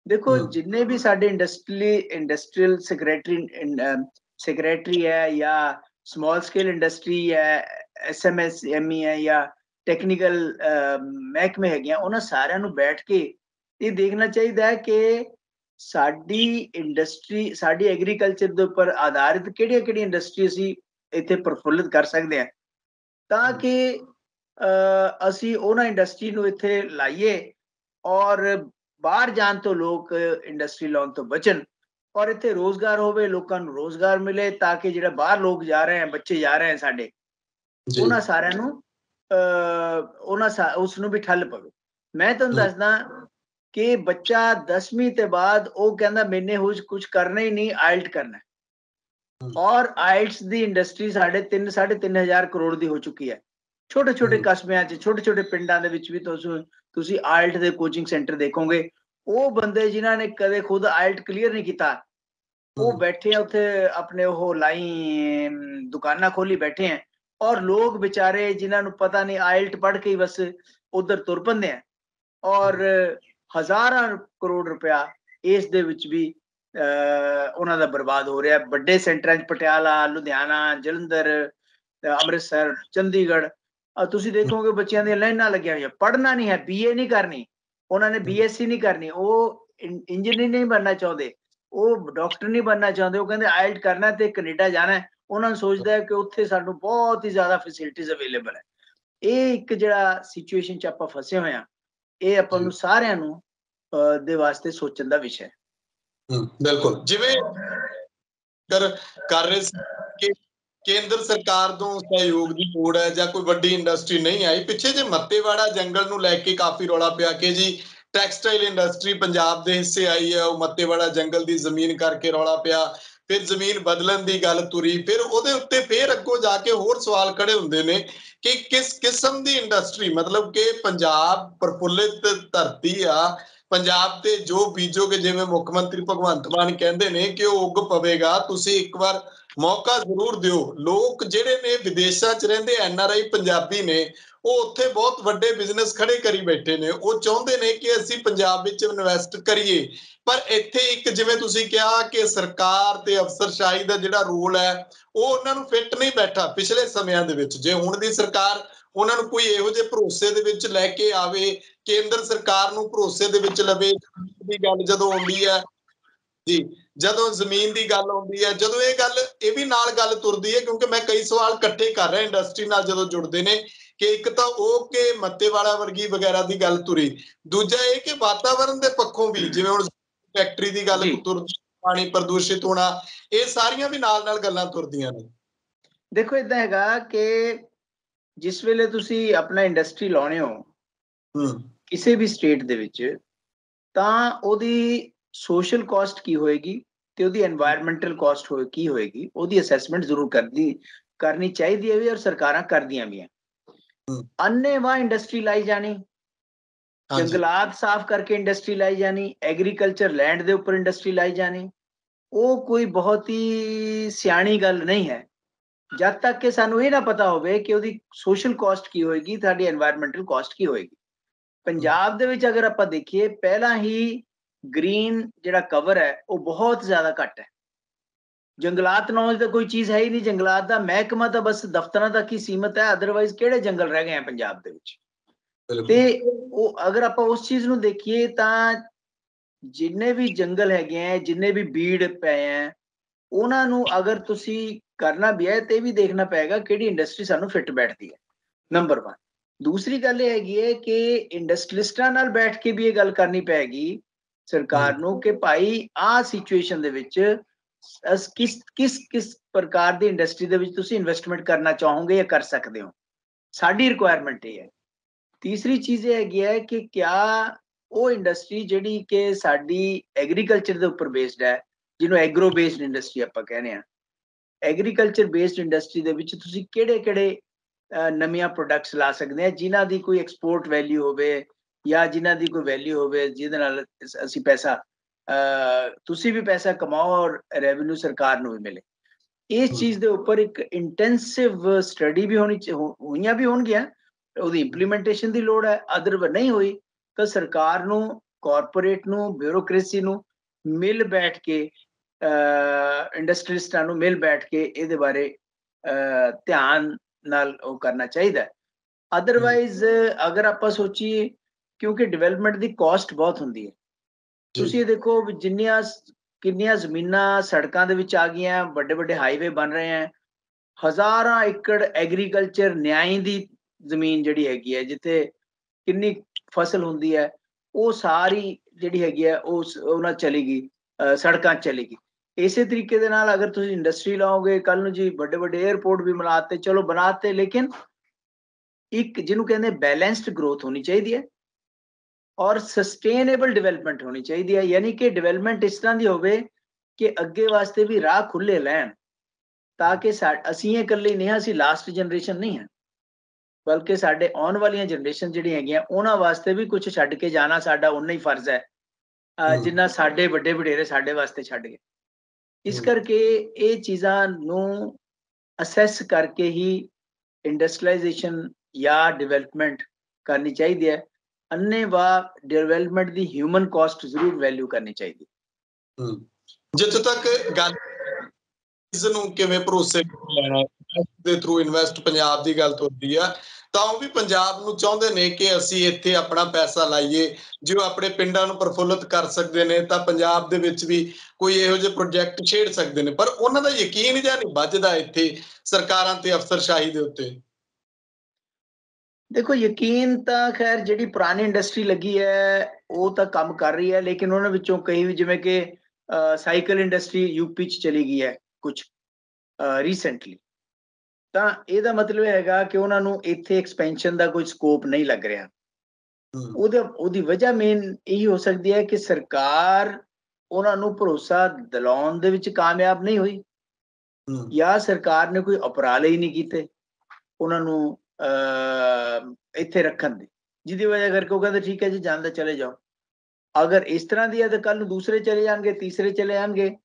ਦੇਖੋ ਜਿੰਨੇ ਵੀ ਸਾਡੇ ਇੰਡਸਟਰੀ ਇੰਡਸਟਰੀਅਲ ਸੈਕਟਰੀ ਸੈਕਟਰੀ ਹੈ ਜਾਂ ਸਮਾਲ ਸਕੇਲ ਇੰਡਸਟਰੀ ਹੈ ਐਸਐਮਐਸਐਮਈ ਹੈ ਜਾਂ ਟੈਕਨੀਕਲ ਮਹਿਕਮੇ ਹੈਗੀਆਂ ਉਹਨਾਂ ਸਾਰਿਆਂ ਨੂੰ ਬੈਠ ਕੇ ਇਹ ਦੇਖਣਾ ਚਾਹੀਦਾ ਹੈ ਕਿ ਸਾਡੀ ਇੰਡਸਟਰੀ ਸਾਡੀ ਐਗਰੀਕਲਚਰ ਦੇ ਉੱਪਰ ਆਧਾਰਿਤ ਕਿਹੜੀਆਂ-ਕਿਹੜੀਆਂ ਇੰਡਸਟਰੀ ਅਸੀਂ ਇੱਥੇ ਪ੍ਰਫੁੱਲਿਤ ਕਰ ਸਕਦੇ ਹਾਂ। ਤਾਂ ਕਿ ਅਸੀਂ ਉਹਨਾਂ ਇੰਡਸਟਰੀ ਨੂੰ ਇੱਥੇ ਲਾਈਏ ਔਰ ਬਾਹਰ ਜਾਣ ਤੋਂ ਲੋਕ ਇੰਡਸਟਰੀ ਲਾਉਣ ਤੋਂ ਬਚਣ ਔਰ ਇੱਥੇ ਰੋਜ਼ਗਾਰ ਹੋਵੇ ਲੋਕਾਂ ਨੂੰ ਰੋਜ਼ਗਾਰ ਮਿਲੇ ਤਾਂ ਕਿ ਜਿਹੜਾ ਬਾਹਰ ਲੋਕ ਜਾ ਰਹੇ ਹਨ ਬੱਚੇ ਜਾ ਰਹੇ ਹਨ ਸਾਡੇ ਉਹਨਾਂ ਸਾਰਿਆਂ ਨੂੰ ਉਹਨਾਂ ਉਸ ਨੂੰ ਵੀ ਠੱਲ ਪਵੇ। ਮੈਂ ਤੁਹਾਨੂੰ ਦੱਸਦਾ ਕਿ ਬੱਚਾ 10ਵੀਂ ਤੇ ਬਾਅਦ ਉਹ ਕਹਿੰਦਾ ਮੈਨੇ ਹੋ ਕੁਝ ਕਰਨਾ ਹੀ ਨਹੀਂ ਆਇਲਟ ਕਰਨਾ। ਔਰ ਆਇਲਟਸ ਦੀ ਇੰਡਸਟਰੀ ਸਾਡੇ 3 3.5000 ਕਰੋੜ ਦੀ ਹੋ ਚੁੱਕੀ ਹੈ। ਛੋਟੇ ਛੋਟੇ ਕਸਬਿਆਂ 'ਚ ਛੋਟੇ ਛੋਟੇ ਪਿੰਡਾਂ ਦੇ ਵਿੱਚ ਵੀ ਤੁਸੀਂ ਤੁਸੀਂ ਆਇਲਟ ਦੇ ਕੋਚਿੰਗ ਸੈਂਟਰ ਦੇਖੋਗੇ। ਉਹ ਬੰਦੇ ਜਿਨ੍ਹਾਂ ਨੇ ਕਦੇ ਖੁਦ ਆਇਲਟ ਕਲੀਅਰ ਨਹੀਂ ਕੀਤਾ ਉਹ ਬੈਠੇ ਆ ਉੱਥੇ ਆਪਣੇ ਉਹ ਲਾਈ ਦੁਕਾਨਾਂ ਖੋਲੀ ਬੈਠੇ ਆ। ਔਰ ਲੋਕ ਵਿਚਾਰੇ ਜਿਨ੍ਹਾਂ ਨੂੰ ਪਤਾ ਨਹੀਂ, ਆਇਲਟ ਪੜ੍ਹ ਕੇ ਬਸ ਉਧਰ ਤੁਰ ਪੰਦੇ ਆ। ਔਰ ਹਜ਼ਾਰਾਂ ਕਰੋੜ ਰੁਪਇਆ ਇਸ ਦੇ ਵਿੱਚ ਵੀ ਉਹਨਾਂ ਦਾ ਬਰਬਾਦ ਹੋ ਰਿਹਾ। ਵੱਡੇ ਸੈਂਟਰਾਂ 'ਚ ਪਟਿਆਲਾ, ਲੁਧਿਆਣਾ, ਜਲੰਧਰ, ਅੰਮ੍ਰਿਤਸਰ, ਚੰਡੀਗੜ੍ਹ। ਤੁਸੀਂ ਦੇਖੋਗੇ ਬੱਚਿਆਂ ਦੀਆਂ ਲਾਈਨਾਂ ਲੱਗੀਆਂ ਹੋਈਆਂ। ਪੜ੍ਹਨਾ ਨਹੀਂ ਹੈ ਬੀਏ ਨਹੀਂ ਕਰਨੀ। ਉਹਨਾਂ ਨੇ ਬੀਐਸਸੀ ਨਹੀਂ ਕਰਨੀ। ਉਹ ਇੰਜੀਨੀਅਰ ਨਹੀਂ ਬਣਨਾ ਚਾਹੁੰਦੇ। ਉਹ ਡਾਕਟਰ ਨਹੀਂ ਬਣਨਾ ਚਾਹੁੰਦੇ। ਉਹ ਕਹਿੰਦੇ ਆਇਲਟ ਕਰਨਾ ਤੇ ਕੈਨੇਡਾ ਜਾਣਾ ਉਹਨਾਂ ਨੂੰ ਸੋਚਦਾ ਹੈ ਕਿ ਉੱਥੇ ਸਾਨੂੰ ਬਹੁਤ ਹੀ ਜ਼ਿਆਦਾ ਫੈਸਿਲਿਟੀਆਂ ਅਵੇਲੇਬਲ ਹੈ। ਇਹ ਇੱਕ ਜਿਹੜਾ ਸਿਚੁਏਸ਼ਨ 'ਚ ਆਪਾਂ ਫਸੇ ਹੋਏ ਆ ਇਹ ਆਪਾਂ ਨੂੰ ਸਾਰਿਆਂ ਨੂੰ ਦੇ ਵਾਸਤੇ ਸੋਚਣ ਦਾ ਵਿਸ਼ਾ ਹੈ। ਬਿਲਕੁਲ। ਜਿਵੇਂ ਕਰ ਕਰ ਰਹੇ ਕਿ ਕੇਂਦਰ ਸਰਕਾਰ ਤੋਂ ਸਹਿਯੋਗ ਦੀ ਲੋੜ ਹੈ ਜਾਂ ਕੋਈ ਵੱਡੀ ਇੰਡਸਟਰੀ ਨਹੀਂ ਆਈ ਪਿੱਛੇ ਜੇ ਮੱਤੇਵਾੜਾ ਜੰਗਲ ਨੂੰ ਲੈ ਕੇ ਕਾਫੀ ਰੌਲਾ ਪਿਆ ਕਿ ਜੀ ਟੈਕਸਟਾਈਲ ਇੰਡਸਟਰੀ ਪੰਜਾਬ ਦੇ ਹਿੱਸੇ ਆਈ ਹੈ ਉਹ ਮੱਤੇਵਾੜਾ ਜੰਗਲ ਦੀ ਜ਼ਮੀਨ ਕਰਕੇ ਰੌਲਾ ਪਿਆ ਫਿਰ ਜ਼ਮੀਨ ਬਦਲਣ ਦੀ ਗੱਲ ਤੁਰੀ, ਫਿਰ ਉਹਦੇ ਉੱਤੇ ਫਿਰ ਅੱਗੋਂ ਜਾ ਕੇ ਹੋਰ ਸਵਾਲ ਖੜੇ ਹੁੰਦੇ ਨੇ ਕਿ ਕਿਸ ਕਿਸਮ ਦੀ ਇੰਡਸਟਰੀ ਮਤਲਬ ਕਿ ਪੰਜਾਬ ਪ੍ਰਫੁੱਲਿਤ ਧਰਤੀ ਆ, ਪੰਜਾਬ ਤੇ ਜੋ ਬੀਜੋਗੇ, ਜਿਵੇਂ ਮੁੱਖ ਮੰਤਰੀ ਭਗਵੰਤ ਮਾਨ ਕਹਿੰਦੇ ਨੇ ਕਿ ਉਹ ਉੱਗ ਪਵੇਗਾ, ਤੁਸੀਂ ਇੱਕ ਵਾਰ ਮੌਕਾ ਜ਼ਰੂਰ ਦਿਓ। ਲੋਕ ਜਿਹੜੇ ਨੇ ਵਿਦੇਸ਼ਾਂ 'ਚ ਰਹਿੰਦੇ ਐਨ ਆਰ ਆਈ ਪੰਜਾਬੀ ਨੇ, ਉਹ ਉੱਥੇ ਬਹੁਤ ਵੱਡੇ ਬਿਜ਼ਨਸ ਖੜੇ ਕਰੀ ਬੈਠੇ ਨੇ। ਉਹ ਚਾਹੁੰਦੇ ਨੇ ਕਿ ਅਸੀਂ ਪੰਜਾਬ ਵਿੱਚ ਇਨਵੈਸਟ ਕਰੀਏ। ਪਰ ਇੱਥੇ ਇੱਕ ਜਿਵੇਂ ਤੁਸੀਂ ਕਿਹਾ ਕਿ ਸਰਕਾਰ ਤੇ ਅਫਸਰਸ਼ਾਹੀ ਦਾ ਜਿਹੜਾ ਰੋਲ ਹੈ, ਉਹ ਉਹਨਾਂ ਨੂੰ ਫਿੱਟ ਨਹੀਂ ਬੈਠਾ ਪਿਛਲੇ ਸਮਿਆਂ ਦੇ ਵਿੱਚ। ਜੇ ਹੁਣ ਦੀ ਸਰਕਾਰ ਉਹਨਾਂ ਨੂੰ ਕੋਈ ਇਹੋ ਜਿਹੇ ਭਰੋਸੇ ਦੇ ਵਿੱਚ ਲੈ ਕੇ ਆਵੇ, ਕੇਂਦਰ ਸਰਕਾਰ ਨੂੰ ਭਰੋਸੇ ਦੇ ਵਿੱਚ ਲਵੇ, ਦੀ ਗੱਲ ਜਦੋਂ ਆਉਂਦੀ ਹੈ ਜੀ ਜਦੋਂ ਜ਼ਮੀਨ ਦੀ ਗੱਲ ਆਉਂਦੀ ਹੈ ਜਦੋਂ ਇਹ ਗੱਲ ਇਹ ਵੀ ਨਾਲ ਗੱਲ ਤੁਰਦੀ ਹੈ ਕਿਉਂਕਿ ਮੈਂ ਕਈ ਸਵਾਲ ਇਕੱਠੇ ਕਰ ਰਿਹਾ ਇੰਡਸਟਰੀ ਨਾਲ ਜਦੋਂ ਜੁੜਦੇ ਨੇ ਕਿ ਇੱਕ ਤਾਂ ਉਹ ਕਿ ਮੱਤੇ ਵਾਲਾ ਵਰਗੀ ਵਗੈਰਾ ਦੀ ਗੱਲ ਤੁਰੀ ਦੂਜਾ ਇਹ ਕਿ ਵਾਤਾਵਰਣ ਦੇ ਪੱਖੋਂ ਵੀ ਜਿਵੇਂ ਹੁਣ ਫੈਕਟਰੀ ਦੀ ਗੱਲ ਤੁਰਦੀ ਪਾਣੀ ਪ੍ਰਦੂਸ਼ਿਤ ਹੋਣਾ ਇਹ ਸਾਰੀਆਂ ਵੀ ਨਾਲ ਨਾਲ ਗੱਲਾਂ ਤੁਰਦੀਆਂ ਨੇ। ਦੇਖੋ ਇਦਾਂ ਹੈਗਾ ਕਿ ਜਿਸ ਵੇਲੇ ਤੁਸੀਂ ਆਪਣਾ ਇੰਡਸਟਰੀ ਲਾਉਣੇ ਹੋ ਹੂੰ। ਕਿਸੇ ਵੀ ਸਟੇਟ ਦੇ ਵਿੱਚ ਤਾਂ ਉਹਦੀ ਸੋਸ਼ਲ ਕਾਸਟ ਕੀ ਹੋਏਗੀ ਤੇ ਉਹਦੀ এনवायरमेंटल ਕਾਸਟ ਹੋਏ ਕੀ ਹੋਏਗੀ ਉਹਦੀ ਅਸੈਸਮੈਂਟ ਜ਼ਰੂਰ ਕਰਦੀ ਕਰਨੀ ਚਾਹੀਦੀ ਹੈ ਵੀ ਔਰ ਸਰਕਾਰਾਂ ਕਰਦੀਆਂ ਵੀ ਆ ਅੰਨੇਵਾ ਇੰਡਸਟਰੀ ਲਾਈ ਜਾਣੀ ਜੰਗਲਾਤ ਸਾਫ਼ ਕਰਕੇ ਇੰਡਸਟਰੀ ਲਾਈ ਜਾਣੀ ਐਗਰੀਕਲਚਰ ਲੈਂਡ ਦੇ ਉੱਪਰ ਇੰਡਸਟਰੀ ਲਾਈ ਜਾਣੀ ਉਹ ਕੋਈ ਬਹੁਤ ਹੀ ਸਿਆਣੀ ਗੱਲ ਨਹੀਂ ਹੈ। ਜਦ ਤੱਕ ਕਿ ਸਾਨੂੰ ਇਹ ਨਾ ਪਤਾ ਹੋਵੇ ਕਿ ਉਹਦੀ ਸੋਸ਼ਲ ਕਾਸਟ ਕੀ ਹੋਏਗੀ ਤੁਹਾਡੀ এনवायरमेंटਲ ਕਾਸਟ ਕੀ ਹੋਏਗੀ। ਪੰਜਾਬ ਦੇ ਵਿੱਚ ਅਗਰ ਆਪਾਂ ਦੇਖੀਏ ਪਹਿਲਾਂ ਹੀ ਗ੍ਰੀਨ ਜਿਹੜਾ ਕਵਰ ਹੈ ਉਹ ਬਹੁਤ ਜ਼ਿਆਦਾ ਘੱਟ ਹੈ। ਜੰਗਲਾਤ ਨੌਜ ਤਾਂ ਕੋਈ ਚੀਜ਼ ਹੈ ਹੀ ਨਹੀਂ। ਜੰਗਲਾਤ ਦਾ ਮਹਿਕਮਾ ਤਾਂ ਬਸ ਦਫ਼ਤਰਾਂ ਤੱਕ ਹੀ ਸੀਮਤ ਹੈ। ਅਦਰਵਾਈਜ਼ ਕਿਹੜੇ ਜੰਗਲ ਰਹਿ ਗਏ ਆ ਪੰਜਾਬ ਦੇ ਵਿੱਚ? ਤੇ ਉਹ ਅਗਰ ਆਪਾਂ ਉਸ ਚੀਜ਼ ਨੂੰ ਦੇਖੀਏ ਤਾਂ ਜਿੰਨੇ ਵੀ ਜੰਗਲ ਹੈਗੇ ਆ ਜਿੰਨੇ ਵੀ ਬੀੜ ਪਏ ਆ ਉਹਨਾਂ ਨੂੰ ਅਗਰ ਤੁਸੀਂ ਕਰਨਾ ਵੀ ਹੈ ਤੇ ਵੀ ਦੇਖਣਾ ਪਏਗਾ ਕਿਹੜੀ ਇੰਡਸਟਰੀ ਸਾਨੂੰ ਫਿੱਟ ਬੈਠਦੀ ਹੈ। ਨੰਬਰ 1 ਦੂਸਰੀ ਗੱਲ ਇਹ ਹੈਗੀ ਹੈ ਕਿ ਇੰਡਸਟਰੀਲਿਸਟਾਂ ਨਾਲ ਬੈਠ ਕੇ ਵੀ ਇਹ ਗੱਲ ਕਰਨੀ ਪੈਗੀ ਸਰਕਾਰ ਨੂੰ ਕਿ ਭਾਈ ਆਹ ਸਿਚੁਏਸ਼ਨ ਦੇ ਵਿੱਚ ਕਿਸ ਕਿਸ ਕਿਸ ਪ੍ਰਕਾਰ ਦੀ ਇੰਡਸਟਰੀ ਦੇ ਵਿੱਚ ਤੁਸੀਂ ਇਨਵੈਸਟਮੈਂਟ ਕਰਨਾ ਚਾਹੋਗੇ ਜਾਂ ਕਰ ਸਕਦੇ ਹੋ? ਸਾਡੀ ਰਿਕੁਆਇਰਮੈਂਟ ਇਹ ਹੈ। ਤੀਸਰੀ ਚੀਜ਼ ਇਹ ਹੈਗੀ ਹੈ ਕਿ ਕਿਆ ਉਹ ਇੰਡਸਟਰੀ ਜਿਹੜੀ ਕਿ ਸਾਡੀ ਐਗਰੀਕਲਚਰ ਦੇ ਉੱਪਰ ਬੇਸਡ ਹੈ ਜਿਹਨੂੰ ਐਗਰੋ ਬੇਸਡ ਇੰਡਸਟਰੀ ਆਪਾਂ ਕਹਿੰਦੇ ਆ ਐਗਰੀਕਲਚਰ ਬੇਸਡ ਇੰਡਸਟਰੀ ਦੇ ਵਿੱਚ ਤੁਸੀਂ ਕਿਹੜੇ-ਕਿਹੜੇ ਨਵੀਆਂ ਪ੍ਰੋਡਕਟਸ ਲਾ ਸਕਦੇ ਆ ਜਿਨ੍ਹਾਂ ਦੀ ਕੋਈ ਐਕਸਪੋਰਟ ਵੈਲਿਊ ਹੋਵੇ ਜਾਂ ਜਿਨ੍ਹਾਂ ਦੀ ਕੋਈ ਵੈਲਿਊ ਹੋਵੇ ਜਿਹਦੇ ਨਾਲ ਅਸੀਂ ਪੈਸਾ ਤੁਸੀਂ ਵੀ ਪੈਸਾ ਕਮਾਓ ਔਰ ਰੈਵਨਿਊ ਸਰਕਾਰ ਨੂੰ ਵੀ ਮਿਲੇ। ਇਸ ਚੀਜ਼ ਦੇ ਉੱਪਰ ਇੱਕ ਇੰਟੈਂਸਿਵ ਸਟੱਡੀ ਵੀ ਹੋਣੀ ਹੋਈਆਂ ਵੀ ਹੋਣਗੀਆਂ। ਉਹਦੀ ਇੰਪਲੀਮੈਂਟੇਸ਼ਨ ਦੀ ਲੋੜ ਹੈ। ਅਦਰ ਨਹੀਂ ਹੋਈ ਤਾਂ ਸਰਕਾਰ ਨੂੰ ਕਾਰਪੋਰੇਟ ਨੂੰ ਬਿਊਰੋਕ੍ਰੇਸੀ ਨੂੰ ਮਿਲ ਬੈਠ ਕੇ ਇੰਡਸਟਰੀਸਟਾਂ ਨੂੰ ਮਿਲ ਬੈਠ ਕੇ ਇਹਦੇ ਬਾਰੇ ਧਿਆਨ ਨਾਲ ਉਹ ਕਰਨਾ ਚਾਹੀਦਾ। ਅਦਰਵਾਈਜ਼ ਅਗਰ ਆਪਾਂ ਸੋਚੀਏ ਕਿਉਂਕਿ ਡਿਵੈਲਪਮੈਂਟ ਦੀ ਕਾਸਟ ਬਹੁਤ ਹੁੰਦੀ ਹੈ। ਤੁਸੀਂ ਇਹ ਦੇਖੋ ਜਿੰਨੀਆਂ ਕਿੰਨੀਆਂ ਜ਼ਮੀਨਾਂ ਸੜਕਾਂ ਦੇ ਵਿੱਚ ਆ ਗਈਆਂ ਵੱਡੇ ਵੱਡੇ ਹਾਈਵੇ ਬਣ ਰਹੇ ਆ ਹਜ਼ਾਰਾਂ ਏਕੜ ਐਗਰੀਕਲਚਰ ਨਿਆਈ ਦੀ ਜ਼ਮੀਨ ਜਿਹੜੀ ਹੈਗੀ ਹੈ ਜਿੱਥੇ ਕਿੰਨੀ ਫਸਲ ਹੁੰਦੀ ਹੈ ਉਹ ਸਾਰੀ ਜਿਹੜੀ ਹੈਗੀ ਹੈ ਉਹ ਉਹਨਾਂ ਚਲੇਗੀ ਸੜਕਾਂ ਚਲੇਗੀ ਇਸੇ ਤਰੀਕੇ ਦੇ ਨਾਲ ਅਗਰ ਤੁਸੀਂ ਇੰਡਸਟਰੀ ਲਾਓਗੇ ਕੱਲ ਨੂੰ ਜੀ ਵੱਡੇ ਵੱਡੇ 에어ਪੋਰਟ ਵੀ ਬਣਾਤੇ ਚਲੋ ਬਣਾਤੇ ਲੇਕਿਨ ਇੱਕ ਜਿਹਨੂੰ ਕਹਿੰਦੇ ਬੈਲੈਂਸਡ ਗਰੋਥ ਹੋਣੀ ਚਾਹੀਦੀ ਹੈ। ਔਰ ਸਸਟੇਨੇਬਲ ਡਿਵੈਲਪਮੈਂਟ ਹੋਣੀ ਚਾਹੀਦੀ ਹੈ ਯਾਨੀ ਕਿ ਡਿਵੈਲਪਮੈਂਟ ਇਸ ਤਰ੍ਹਾਂ ਦੀ ਹੋਵੇ ਕਿ ਅੱਗੇ ਵਾਸਤੇ ਵੀ ਰਾਹ ਖੁੱਲੇ ਲੈਣ ਤਾਂ ਕਿ ਅਸੀਂ ਇਹ ਇਕੱਲੇ ਨਹੀਂ ਅਸੀਂ ਲਾਸਟ ਜਨਰੇਸ਼ਨ ਨਹੀਂ ਹੈ। ਬਲਕਿ ਸਾਡੇ ਆਉਣ ਵਾਲੀਆਂ ਜਨਰੇਸ਼ਨ ਜਿਹੜੀਆਂ ਹੈਗੀਆਂ ਉਹਨਾਂ ਵਾਸਤੇ ਵੀ ਕੁਝ ਛੱਡ ਕੇ ਜਾਣਾ ਸਾਡਾ ਉਨਾ ਹੀ ਫਰਜ਼ ਹੈ। ਜਿੰਨਾ ਸਾਡੇ ਵੱਡੇ ਵਡੇਰੇ ਸਾਡੇ ਵਾਸਤੇ ਛੱਡ ਗਏ। ਇਸ ਕਰਕੇ ਇਹ ਚੀਜ਼ਾਂ ਨੂੰ ਅਸੈਸ ਕਰਕੇ ਹੀ ਇੰਡਸਟਰੀਲਾਈਜੇਸ਼ਨ ਜਾਂ ਡਿਵੈਲਪਮੈਂਟ ਕਰਨੀ ਚਾਹੀਦੀ ਹੈ। ਅੰਨੇਵਾ ਡਿਵੈਲਪਮੈਂਟ ਦੀ ਹਿਊਮਨ ਕਾਸਟ ਜ਼ਰੂਰ ਵੈਲਿਊ ਕਰਨੀ ਚਾਹੀਦੀ ਜਿੱਥੇ ਤੱਕ ਗੱਲ ਇਸ ਨੂੰ ਕਿਵੇਂ ਭਰੋਸੇ ਲੈਣਾ ਦੇ ਥਰੂ ਇਨਵੈਸਟ ਪੰਜਾਬ ਦੀ ਗੱਲ ਤੁਰਦੀ ਆ ਤਾਂ ਉਹ ਵੀ ਪੰਜਾਬ ਨੂੰ ਚਾਹੁੰਦੇ ਨੇ ਕਿ ਅਸੀਂ ਇੱਥੇ ਆਪਣਾ ਪੈਸਾ ਲਾਈਏ ਜੋ ਆਪਣੇ ਪਿੰਡਾਂ ਨੂੰ ਪ੍ਰਫੁੱਲਤ ਕਰ ਸਕਦੇ ਨੇ ਤਾਂ ਪੰਜਾਬ ਦੇ ਵਿੱਚ ਵੀ ਕੋਈ ਇਹੋ ਜਿਹੇ ਪ੍ਰੋਜੈਕਟ ਛੇੜ ਸਕਦੇ ਨੇ ਪਰ ਉਹਨਾਂ ਦਾ ਯਕੀਨ ਜਾਂ ਨਹੀਂ ਵੱਜਦਾ ਇੱਥੇ ਸਰਕਾਰਾਂ ਤੇ ਅਫਸਰਸ਼ਾਹੀ ਦੇ ਉੱਤੇ ਦੇਖੋ ਯਕੀਨ ਤਾਂ ਖੈਰ ਜਿਹੜੀ ਪੁਰਾਣੀ ਇੰਡਸਟਰੀ ਲੱਗੀ ਹੈ ਉਹ ਤਾਂ ਕੰਮ ਕਰ ਰਹੀ ਹੈ ਲੇਕਿਨ ਉਹਨਾਂ ਵਿੱਚੋਂ ਕਈ ਵੀ ਜਿਵੇਂ ਕਿ ਸਾਈਕਲ ਇੰਡਸਟਰੀ ਯੂਪੀ ਚ ਚਲੀ ਗਈ ਹੈ ਕੁਝ ਰੀਸੈਂਟਲੀ ਤਾਂ ਇਹਦਾ ਮਤਲਬ ਹੈਗਾ ਕਿ ਉਹਨਾਂ ਨੂੰ ਇੱਥੇ ਐਕਸਪੈਂਸ਼ਨ ਦਾ ਕੋਈ ਸਕੋਪ ਨਹੀਂ ਲੱਗ ਰਿਹਾ। ਉਹਦੇ ਉਹਦੀ ਵਜ੍ਹਾ ਮੇਨ ਇਹੀ ਹੋ ਸਕਦੀ ਹੈ ਕਿ ਸਰਕਾਰ ਉਹਨਾਂ ਨੂੰ ਭਰੋਸਾ ਦਿਲਾਉਣ ਦੇ ਵਿੱਚ ਕਾਮਯਾਬ ਨਹੀਂ ਹੋਈ। ਜਾਂ ਸਰਕਾਰ ਨੇ ਕੋਈ ਉਪਰਾਲੇ ਹੀ ਨਹੀਂ ਕੀਤੇ। ਉਹਨਾਂ ਨੂੰ ਇੱਥੇ ਰੱਖਣ ਦੀ। ਜਿਹਦੀ ਵਜ੍ਹਾ ਕਰਕੇ ਉਹ ਕਹਿੰਦੇ, ਠੀਕ ਹੈ ਜੀ, ਜਾਂਦਾ ਚਲੇ ਜਾਓ। ਅਗਰ ਇਸ ਤਰ੍ਹਾਂ ਦੀ ਹੈ ਤਾਂ ਕੱਲ ਨੂੰ ਦੂਸਰੇ ਚਲੇ ਜਾਣਗੇ, ਤੀਸਰੇ ਚਲੇ ਜਾਣਗੇ।